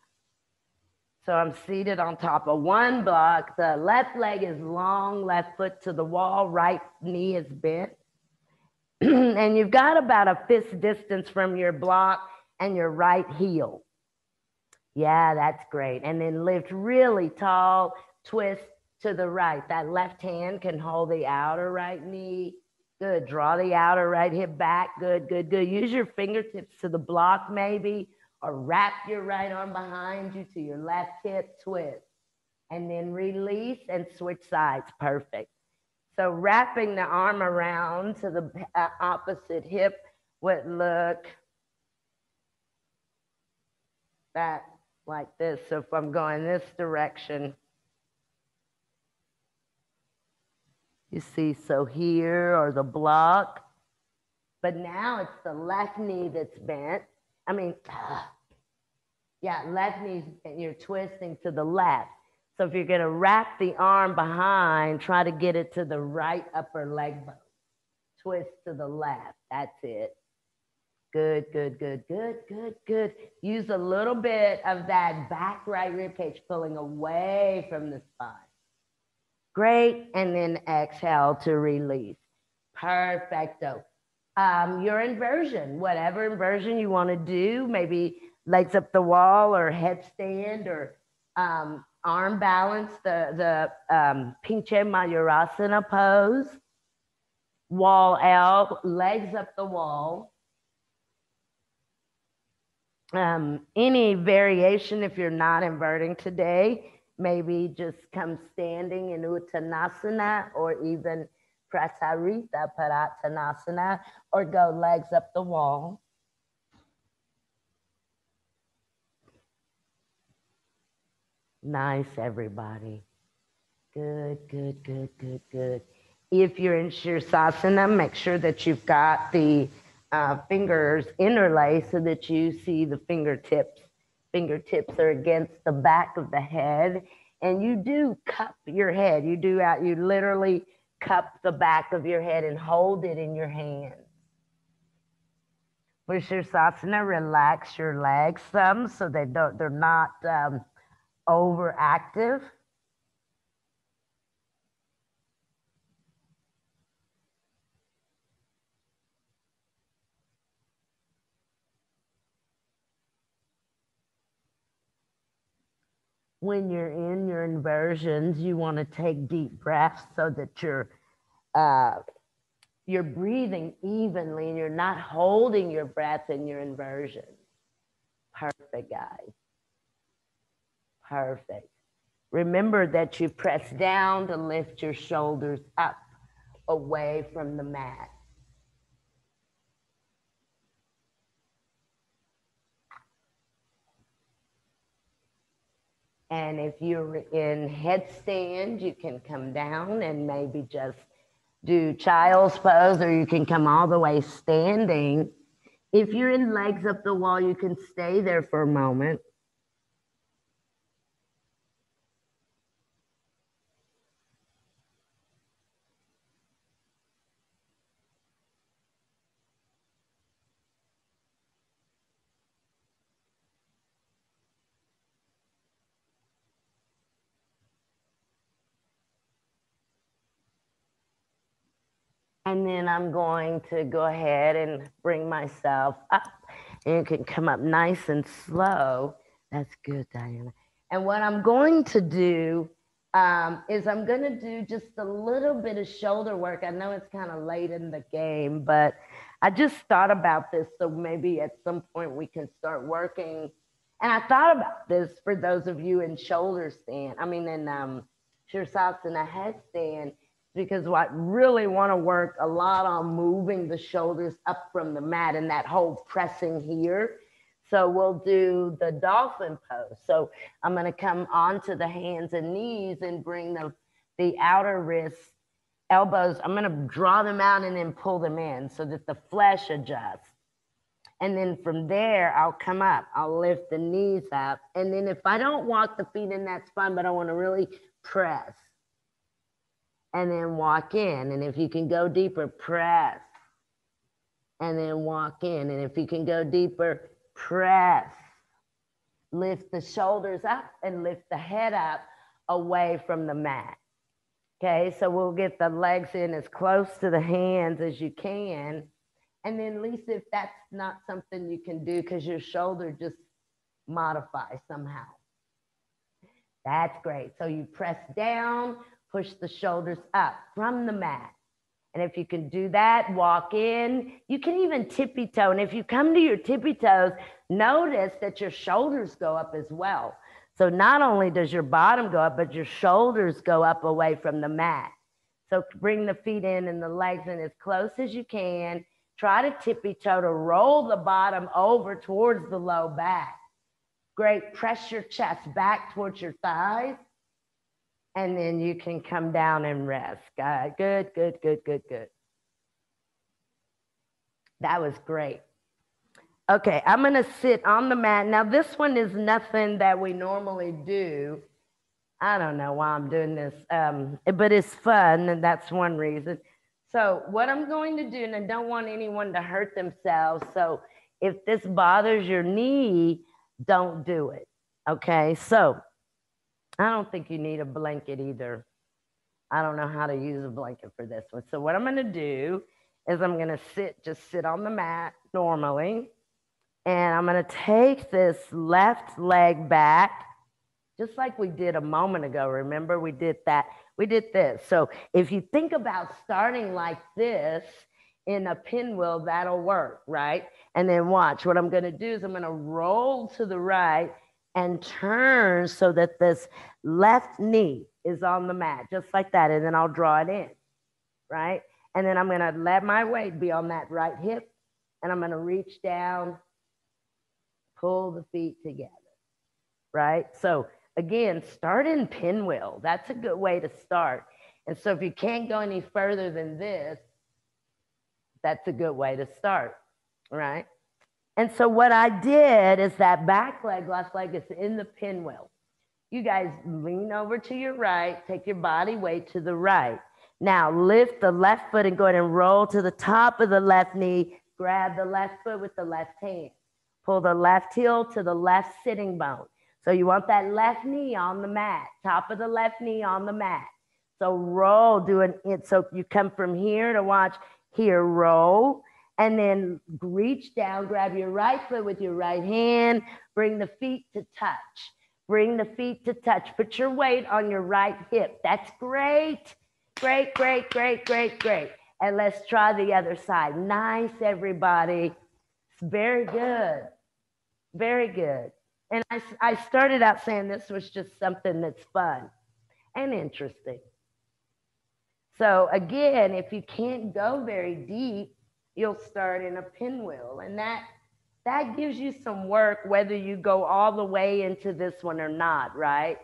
So I'm seated on top of one block. The left leg is long, left foot to the wall, right knee is bent. [clears throat] and you've got about a fist distance from your block and your right heel. Yeah, that's great. And then lift really tall, twist to the right. That left hand can hold the outer right knee Good. Draw the outer right hip back. Good, good, good. Use your fingertips to the block maybe, or wrap your right arm behind you to your left hip, twist. And then release and switch sides. Perfect. So wrapping the arm around to the uh, opposite hip would look that like this. So if I'm going this direction, You see, so here or the block, but now it's the left knee that's bent. I mean, yeah, left knee, you're twisting to the left. So if you're going to wrap the arm behind, try to get it to the right upper leg bone. Twist to the left. That's it. Good, good, good, good, good, good. Use a little bit of that back right rib cage pulling away from the spine. Great. And then exhale to release. Perfecto. Um, your inversion, whatever inversion you want to do, maybe legs up the wall or headstand or um, arm balance, the, the um, Pincha Mayurasana pose, wall out, legs up the wall. Um, any variation if you're not inverting today, maybe just come standing in Uttanasana or even Prasarita Padottanasana or go legs up the wall. Nice, everybody. Good, good, good, good, good. If you're in Sirsasana, make sure that you've got the uh, fingers interlaced so that you see the fingertips fingertips are against the back of the head and you do cup your head you do out you literally cup the back of your head and hold it in your hands. With your sasana relax your legs some so they don't they're not um, overactive when you're in your inversions, you want to take deep breaths so that you're uh, you're breathing evenly and you're not holding your breath in your inversion. Perfect, guys. Perfect. Remember that you press down to lift your shoulders up. away from the mat. And if you're in headstand, you can come down and maybe just do child's pose, or you can come all the way standing. If you're in legs up the wall, you can stay there for a moment. And then I'm going to go ahead and bring myself up. And you can come up nice and slow. That's good, Diana. And what I'm going to do um, is I'm going to do just a little bit of shoulder work. I know it's kind of late in the game, but I just thought about this. So maybe at some point we can start working. And I thought about this for those of you in shoulder stand, I mean, in um, Sirsasana headstand because I really want to work a lot on moving the shoulders up from the mat and that whole pressing here. So we'll do the dolphin pose. So I'm going to come onto the hands and knees and bring the, the outer wrists, elbows. I'm going to draw them out and then pull them in so that the flesh adjusts. And then from there, I'll come up. I'll lift the knees up. And then if I don't walk the feet in, that's fine, but I want to really press and then walk in. And if you can go deeper, press and then walk in. And if you can go deeper, press. Lift the shoulders up and lift the head up away from the mat. Okay, so we'll get the legs in as close to the hands as you can. And then, Lisa, if that's not something you can do because your shoulder just modify somehow, that's great. So you press down, push the shoulders up from the mat. And if you can do that, walk in. You can even tippy toe. And if you come to your tippy toes, notice that your shoulders go up as well. So not only does your bottom go up, but your shoulders go up away from the mat. So bring the feet in and the legs in as close as you can. Try to tippy toe to roll the bottom over towards the low back. Great. Press your chest back towards your thighs and then you can come down and rest. Good, good, good, good, good, good. That was great. Okay, I'm to sit on the mat. Now, this one is nothing that we normally do. I don't know why I'm doing this, um, but it's fun, and that's one reason. So, what I'm going to do, and I don't want anyone to hurt themselves. So, if this bothers your knee, don't do it. Okay, so I don't think you need a blanket either. I don't know how to use a blanket for this one. So what I'm going to do is I'm going to sit, just sit on the mat normally. And I'm going to take this left leg back, just like we did a moment ago. Remember, we did that. We did this. So if you think about starting like this in a pinwheel, that'll work, right? And then watch. What I'm going to do is I'm going to roll to the right and turn so that this left knee is on the mat, just like that. And then I'll draw it in, right? And then I'm going to let my weight be on that right hip. And I'm going to reach down, pull the feet together, right? So again, start in pinwheel. That's a good way to start. And so if you can't go any further than this, that's a good way to start, right? And so what I did is that back leg, left leg is in the pinwheel. You guys lean over to your right, take your body weight to the right. Now lift the left foot and go ahead and roll to the top of the left knee. Grab the left foot with the left hand. Pull the left heel to the left sitting bone. So you want that left knee on the mat, top of the left knee on the mat. So roll, doing it. So you come from here to watch here, roll, and then reach down, grab your right foot with your right hand, bring the feet to touch. Bring the feet to touch. Put your weight on your right hip. That's great. Great, great, great, great, great. And let's try the other side. Nice, everybody. It's very good. Very good. And I, I started out saying this was just something that's fun and interesting. So again, if you can't go very deep, you'll start in a pinwheel. And that that gives you some work whether you go all the way into this one or not, right?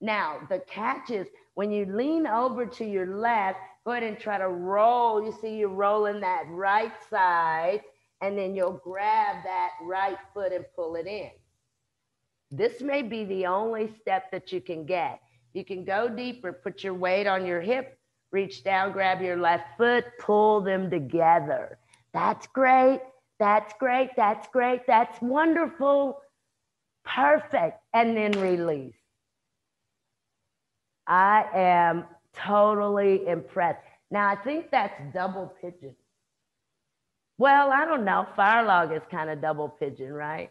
Now, the catch is when you lean over to your left, go ahead and try to roll. You see, you're rolling that right side, and then you'll grab that right foot and pull it in. This may be the only step that you can get. You can go deeper, put your weight on your hip, reach down, grab your left foot, pull them together. That's great. That's great. That's great. That's wonderful. Perfect. And then release. I am totally impressed. Now, I think that's double pigeon. Well, I don't know. Fire log is kind of double pigeon, right?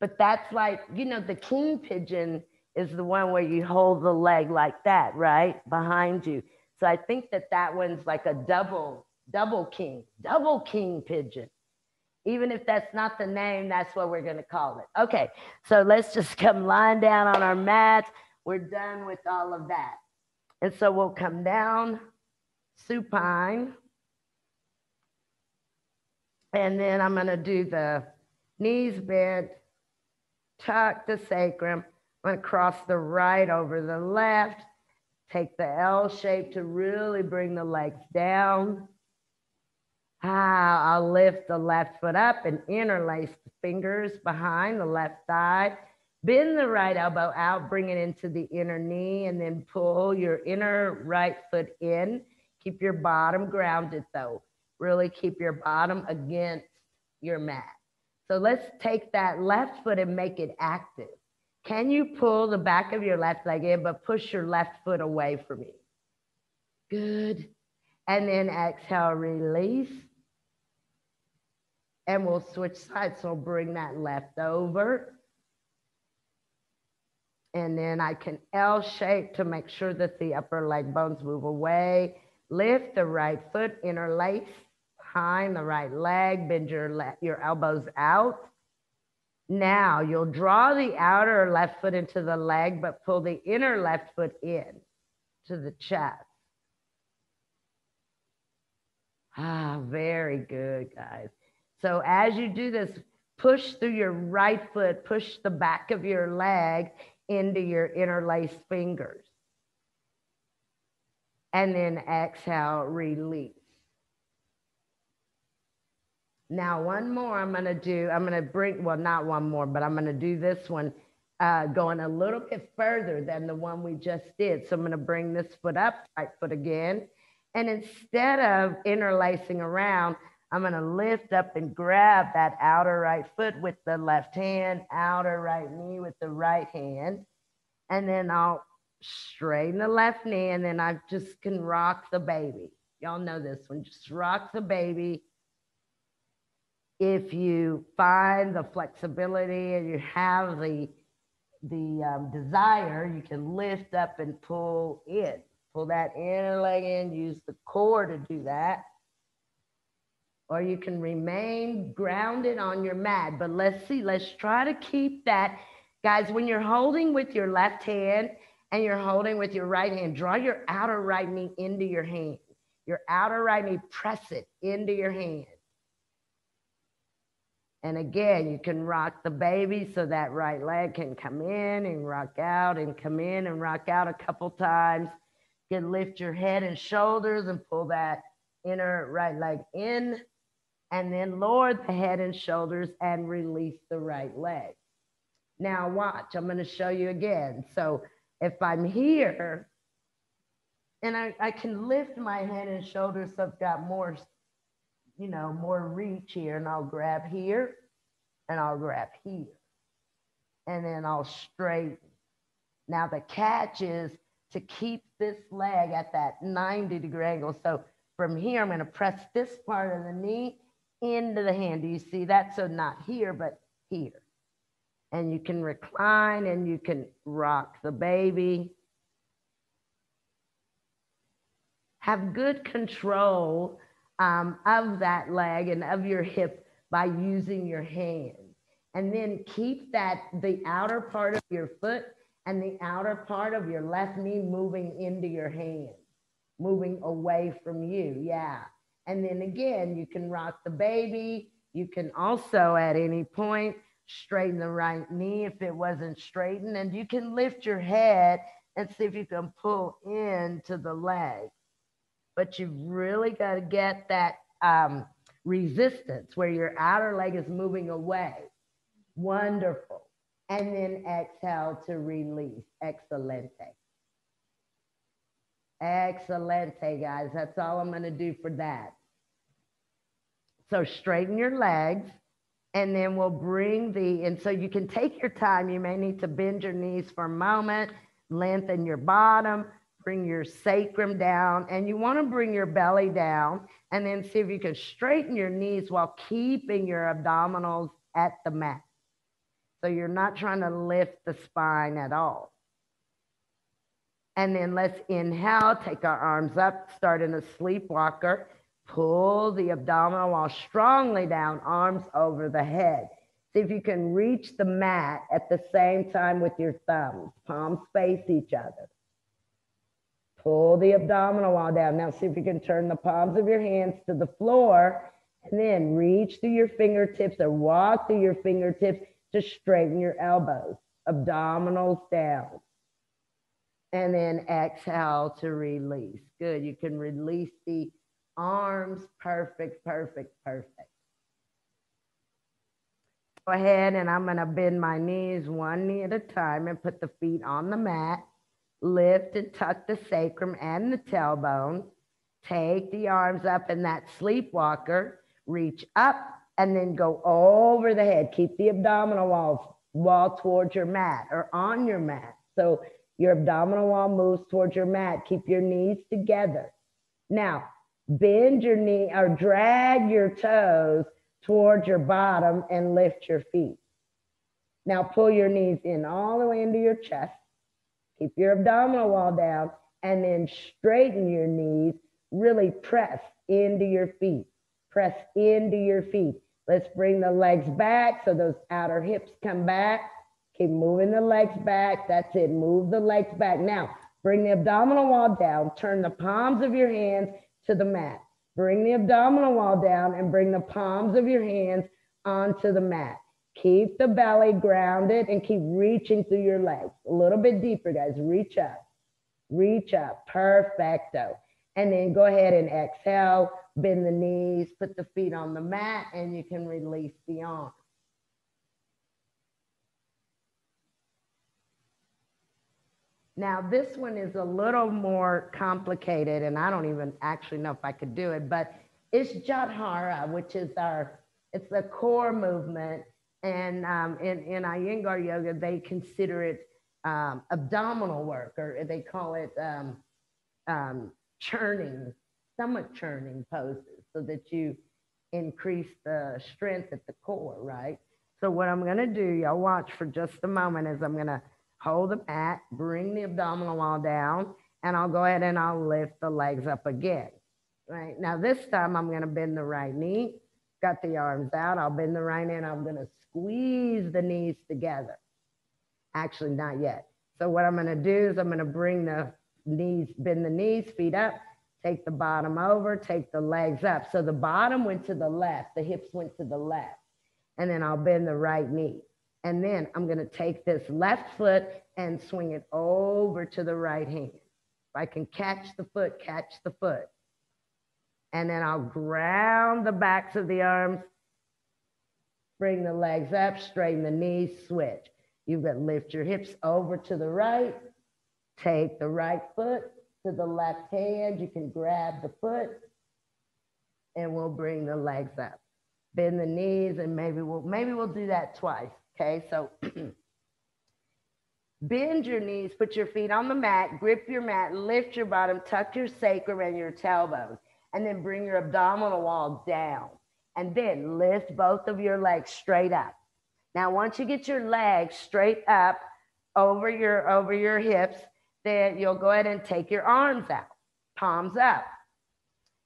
But that's like, you know, the king pigeon is the one where you hold the leg like that, right? Behind you. So I think that that one's like a double, double king, double king pigeon. Even if that's not the name, that's what we're going to call it. Okay, so let's just come lying down on our mats. We're done with all of that. And so we'll come down supine. And then I'm going to do the knees bent, tuck the sacrum. I'm going to cross the right over the left. Take the L shape to really bring the legs down. Ah, I'll lift the left foot up and interlace the fingers behind the left thigh. Bend the right elbow out, bring it into the inner knee, and then pull your inner right foot in. Keep your bottom grounded though. Really keep your bottom against your mat. So let's take that left foot and make it active. Can you pull the back of your left leg in, but push your left foot away from you? Good. And then exhale, release. And we'll switch sides. So bring that left over. And then I can L shape to make sure that the upper leg bones move away. Lift the right foot, interlace behind the right leg, bend your, your elbows out. Now you'll draw the outer left foot into the leg, but pull the inner left foot in to the chest. Ah, very good, guys. So as you do this, push through your right foot, push the back of your leg into your interlaced fingers. And then exhale, release. Now, one more I'm going to do. I'm going to bring, well, not one more, but I'm going to do this one uh, going a little bit further than the one we just did. So I'm going to bring this foot up, right foot again. And instead of interlacing around, I'm going to lift up and grab that outer right foot with the left hand, outer right knee with the right hand. And then I'll straighten the left knee and then I just can rock the baby. Y'all know this one. Just rock the baby if you find the flexibility and you have the the um, desire, you can lift up and pull in. Pull that inner leg in, use the core to do that. Or you can remain grounded on your mat. But let's see, let's try to keep that. Guys, when you're holding with your left hand and you're holding with your right hand, draw your outer right knee into your hand. Your outer right knee, press it into your hand. And again, you can rock the baby so that right leg can come in and rock out and come in and rock out a couple times. You can lift your head and shoulders and pull that inner right leg in. And then lower the head and shoulders and release the right leg. Now, watch, I'm going to show you again. So, if I'm here and I, I can lift my head and shoulders so I've got more you know, more reach here and I'll grab here and I'll grab here and then I'll straighten. Now the catch is to keep this leg at that 90 degree angle. So from here, I'm gonna press this part of the knee into the hand. Do you see that? So not here, but here. And you can recline and you can rock the baby. Have good control um, of that leg and of your hip by using your hands. And then keep that the outer part of your foot and the outer part of your left knee moving into your hands. moving away from you. Yeah. And then again, you can rock the baby. You can also at any point straighten the right knee if it wasn't straightened, and you can lift your head and see if you can pull into the leg. But you've really got to get that um, resistance where your outer leg is moving away. Wonderful. And then exhale to release. Excelente. Excelente, guys. That's all I'm going to do for that. So straighten your legs and then we'll bring the, and so you can take your time. You may need to bend your knees for a moment, lengthen your bottom, bring your sacrum down, and you want to bring your belly down and then see if you can straighten your knees while keeping your abdominals at the mat. So you're not trying to lift the spine at all. And then let's inhale, take our arms up, start in a sleepwalker. Pull the abdominal wall strongly down, arms over the head. See if you can reach the mat at the same time with your thumbs. Palms face each other. Pull the abdominal wall down. Now see if you can turn the palms of your hands to the floor and then reach through your fingertips or walk through your fingertips to straighten your elbows. Abdominals down. And then exhale to release. Good. You can release the arms, perfect, perfect, perfect. Go ahead and I'm gonna bend my knees one knee at a time and put the feet on the mat. Lift and tuck the sacrum and the tailbone. Take the arms up in that sleepwalker. Reach up and then go over the head. Keep the abdominal wall, wall towards your mat or on your mat. So your abdominal wall moves towards your mat. Keep your knees together. Now, bend your knee or drag your toes towards your bottom and lift your feet. Now pull your knees in all the way into your chest. Keep your abdominal wall down and then straighten your knees. Really press into your feet. Press into your feet. Let's bring the legs back so those outer hips come back. Keep moving the legs back. That's it. Move the legs back. Now, bring the abdominal wall down. Turn the palms of your hands to the mat. Bring the abdominal wall down and bring the palms of your hands onto the mat. Keep the belly grounded and keep reaching through your legs. A little bit deeper, guys. Reach up. Reach up. Perfecto. And then go ahead and exhale. Bend the knees, put the feet on the mat, and you can release the arms. Now, this one is a little more complicated, and I don't even actually know if I could do it, but it's Jathara, which is our, it's the core movement. And um, in, in Iyengar yoga, they consider it um, abdominal work, or they call it um, um, churning, stomach churning poses, so that you increase the strength at the core, right? So what I'm gonna do, y'all watch for just a moment, is I'm gonna hold the mat, bring the abdominal wall down, and I'll go ahead and I'll lift the legs up again. Right now, this time I'm going to bend the right knee, got the arms out. I'll bend the right knee and I'm going to squeeze the knees together. Actually, not yet. So, what I'm going to do is I'm going to bring the knees, bend the knees, feet up, take the bottom over, take the legs up. So, the bottom went to the left, the hips went to the left, and then I'll bend the right knee. And then I'm going to take this left foot and swing it over to the right hand. If I can catch the foot, catch the foot. And then I'll ground the backs of the arms, bring the legs up, straighten the knees, switch. You've got to lift your hips over to the right, take the right foot to the left hand. You can grab the foot and we'll bring the legs up. Bend the knees and maybe we'll maybe we'll do that twice. Okay, so [clears throat] bend your knees, put your feet on the mat, grip your mat, lift your bottom, tuck your sacrum and your tailbone, and then bring your abdominal wall down. And then lift both of your legs straight up. Now, once you get your legs straight up over your over your hips, then you'll go ahead and take your arms out, palms up.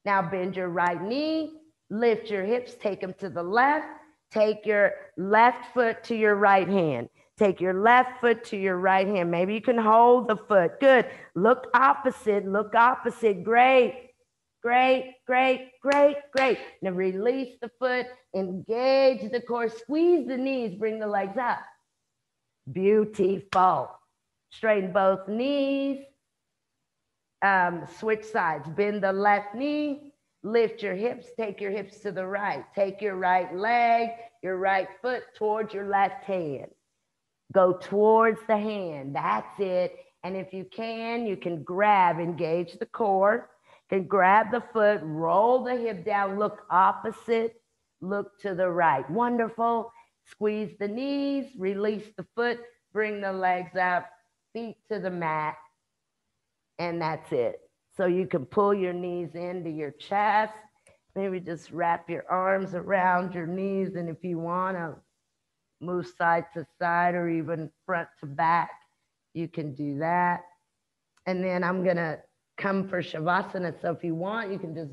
Now bend your right knee, lift your hips, take them to the left, Take your left foot to your right hand. Take your left foot to your right hand. Maybe you can hold the foot. Good. Look opposite. Look opposite. Great. Great, great, great, great. Now release the foot, engage the core, squeeze the knees, bring the legs up. Beautiful. Straighten both knees. Um, switch sides. Bend the left knee. Lift your hips. Take your hips to the right. Take your right leg, your right foot towards your left hand. Go towards the hand. That's it. And if you can, you can grab, engage the core, can grab the foot, roll the hip down, look opposite, look to the right. Wonderful. Squeeze the knees, release the foot, bring the legs up, feet to the mat. And that's it. So you can pull your knees into your chest. Maybe just wrap your arms around your knees. And if you want to move side to side or even front to back, you can do that. And then I'm going to come for Shavasana. So if you want, you can just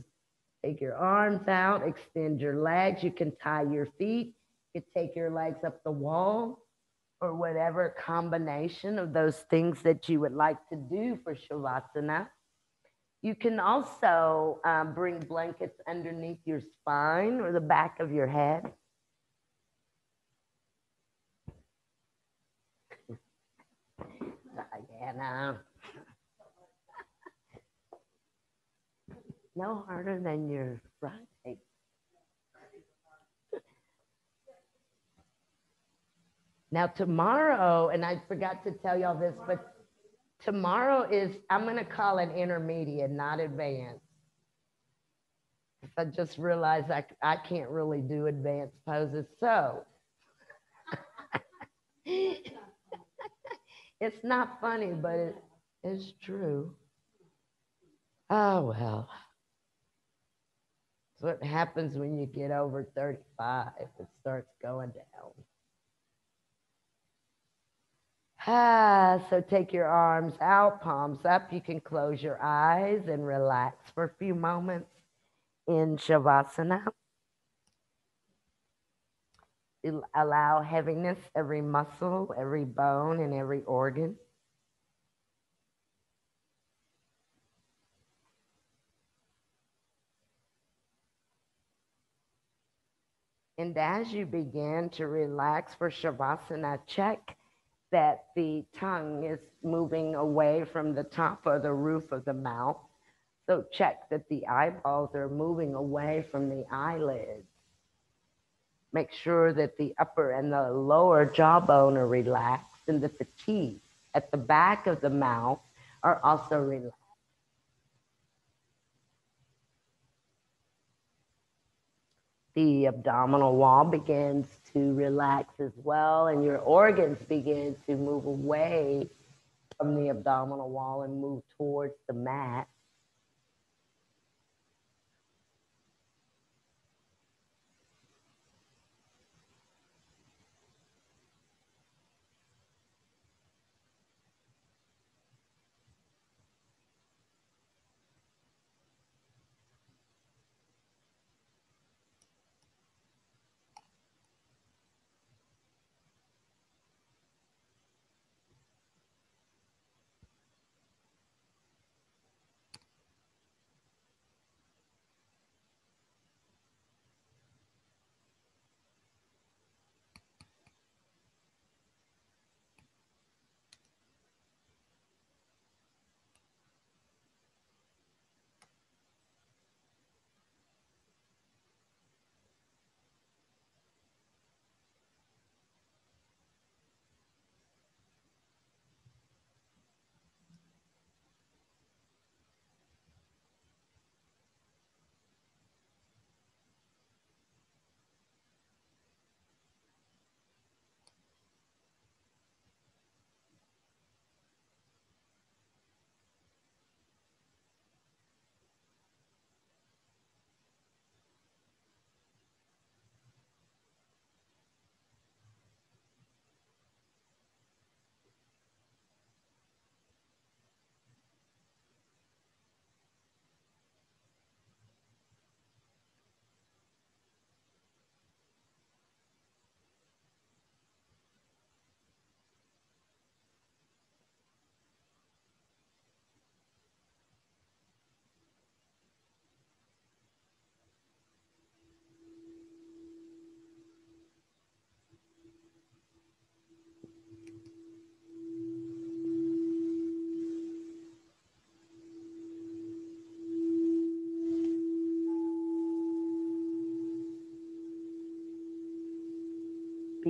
take your arms out, extend your legs. You can tie your feet. You can take your legs up the wall or whatever combination of those things that you would like to do for Shavasana. You can also um, bring blankets underneath your spine or the back of your head. [laughs] Diana. No harder than your right. Now, tomorrow, and I forgot to tell y'all this, but tomorrow is, I'm going to call it intermediate, not advanced. I just realized I, I can't really do advanced poses. So, [laughs] it's not funny, but it is true. Oh, well. What happens when you get over 35. It starts going down. Ah, so take your arms out, palms up. You can close your eyes and relax for a few moments in Shavasana. Allow heaviness, every muscle, every bone, and every organ. And as you begin to relax for Shavasana, check that the tongue is moving away from the top of the roof of the mouth. So check that the eyeballs are moving away from the eyelids. Make sure that the upper and the lower jawbone are relaxed and that the teeth at the back of the mouth are also relaxed. The abdominal wall begins to relax as well, and your organs begin to move away from the abdominal wall and move towards the mat.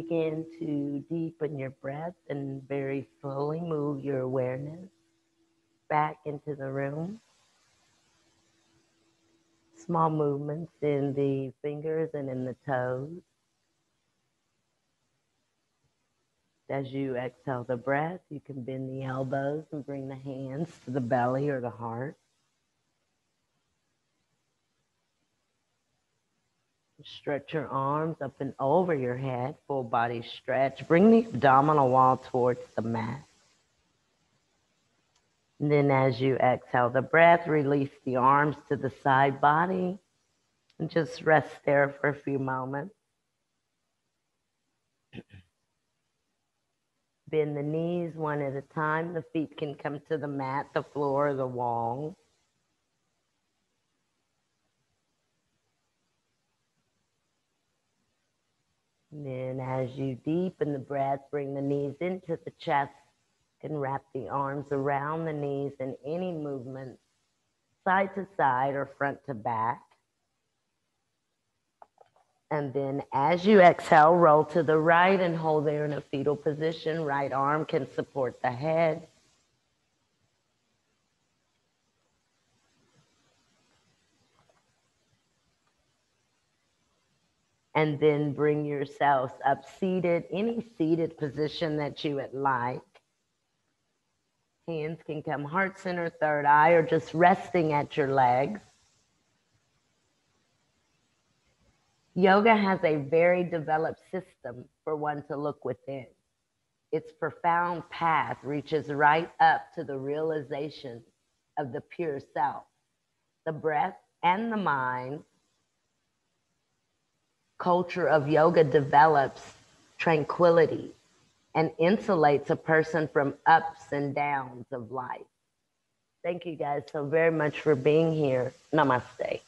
Begin to deepen your breath and very slowly move your awareness back into the room. Small movements in the fingers and in the toes. As you exhale the breath, you can bend the elbows and bring the hands to the belly or the heart. Stretch your arms up and over your head, full body stretch. Bring the abdominal wall towards the mat. And then as you exhale the breath, release the arms to the side body and just rest there for a few moments. Bend the knees one at a time. The feet can come to the mat, the floor, the wall. And then as you deepen the breath, bring the knees into the chest and wrap the arms around the knees in any movement, side to side or front to back. And then as you exhale, roll to the right and hold there in a fetal position. Right arm can support the head. And then bring yourselves up seated, any seated position that you would like. Hands can come heart center, third eye, or just resting at your legs. Yoga has a very developed system for one to look within. Its profound path reaches right up to the realization of the pure self. The breath and the mind culture of yoga develops tranquility and insulates a person from ups and downs of life. Thank you guys so very much for being here. Namaste.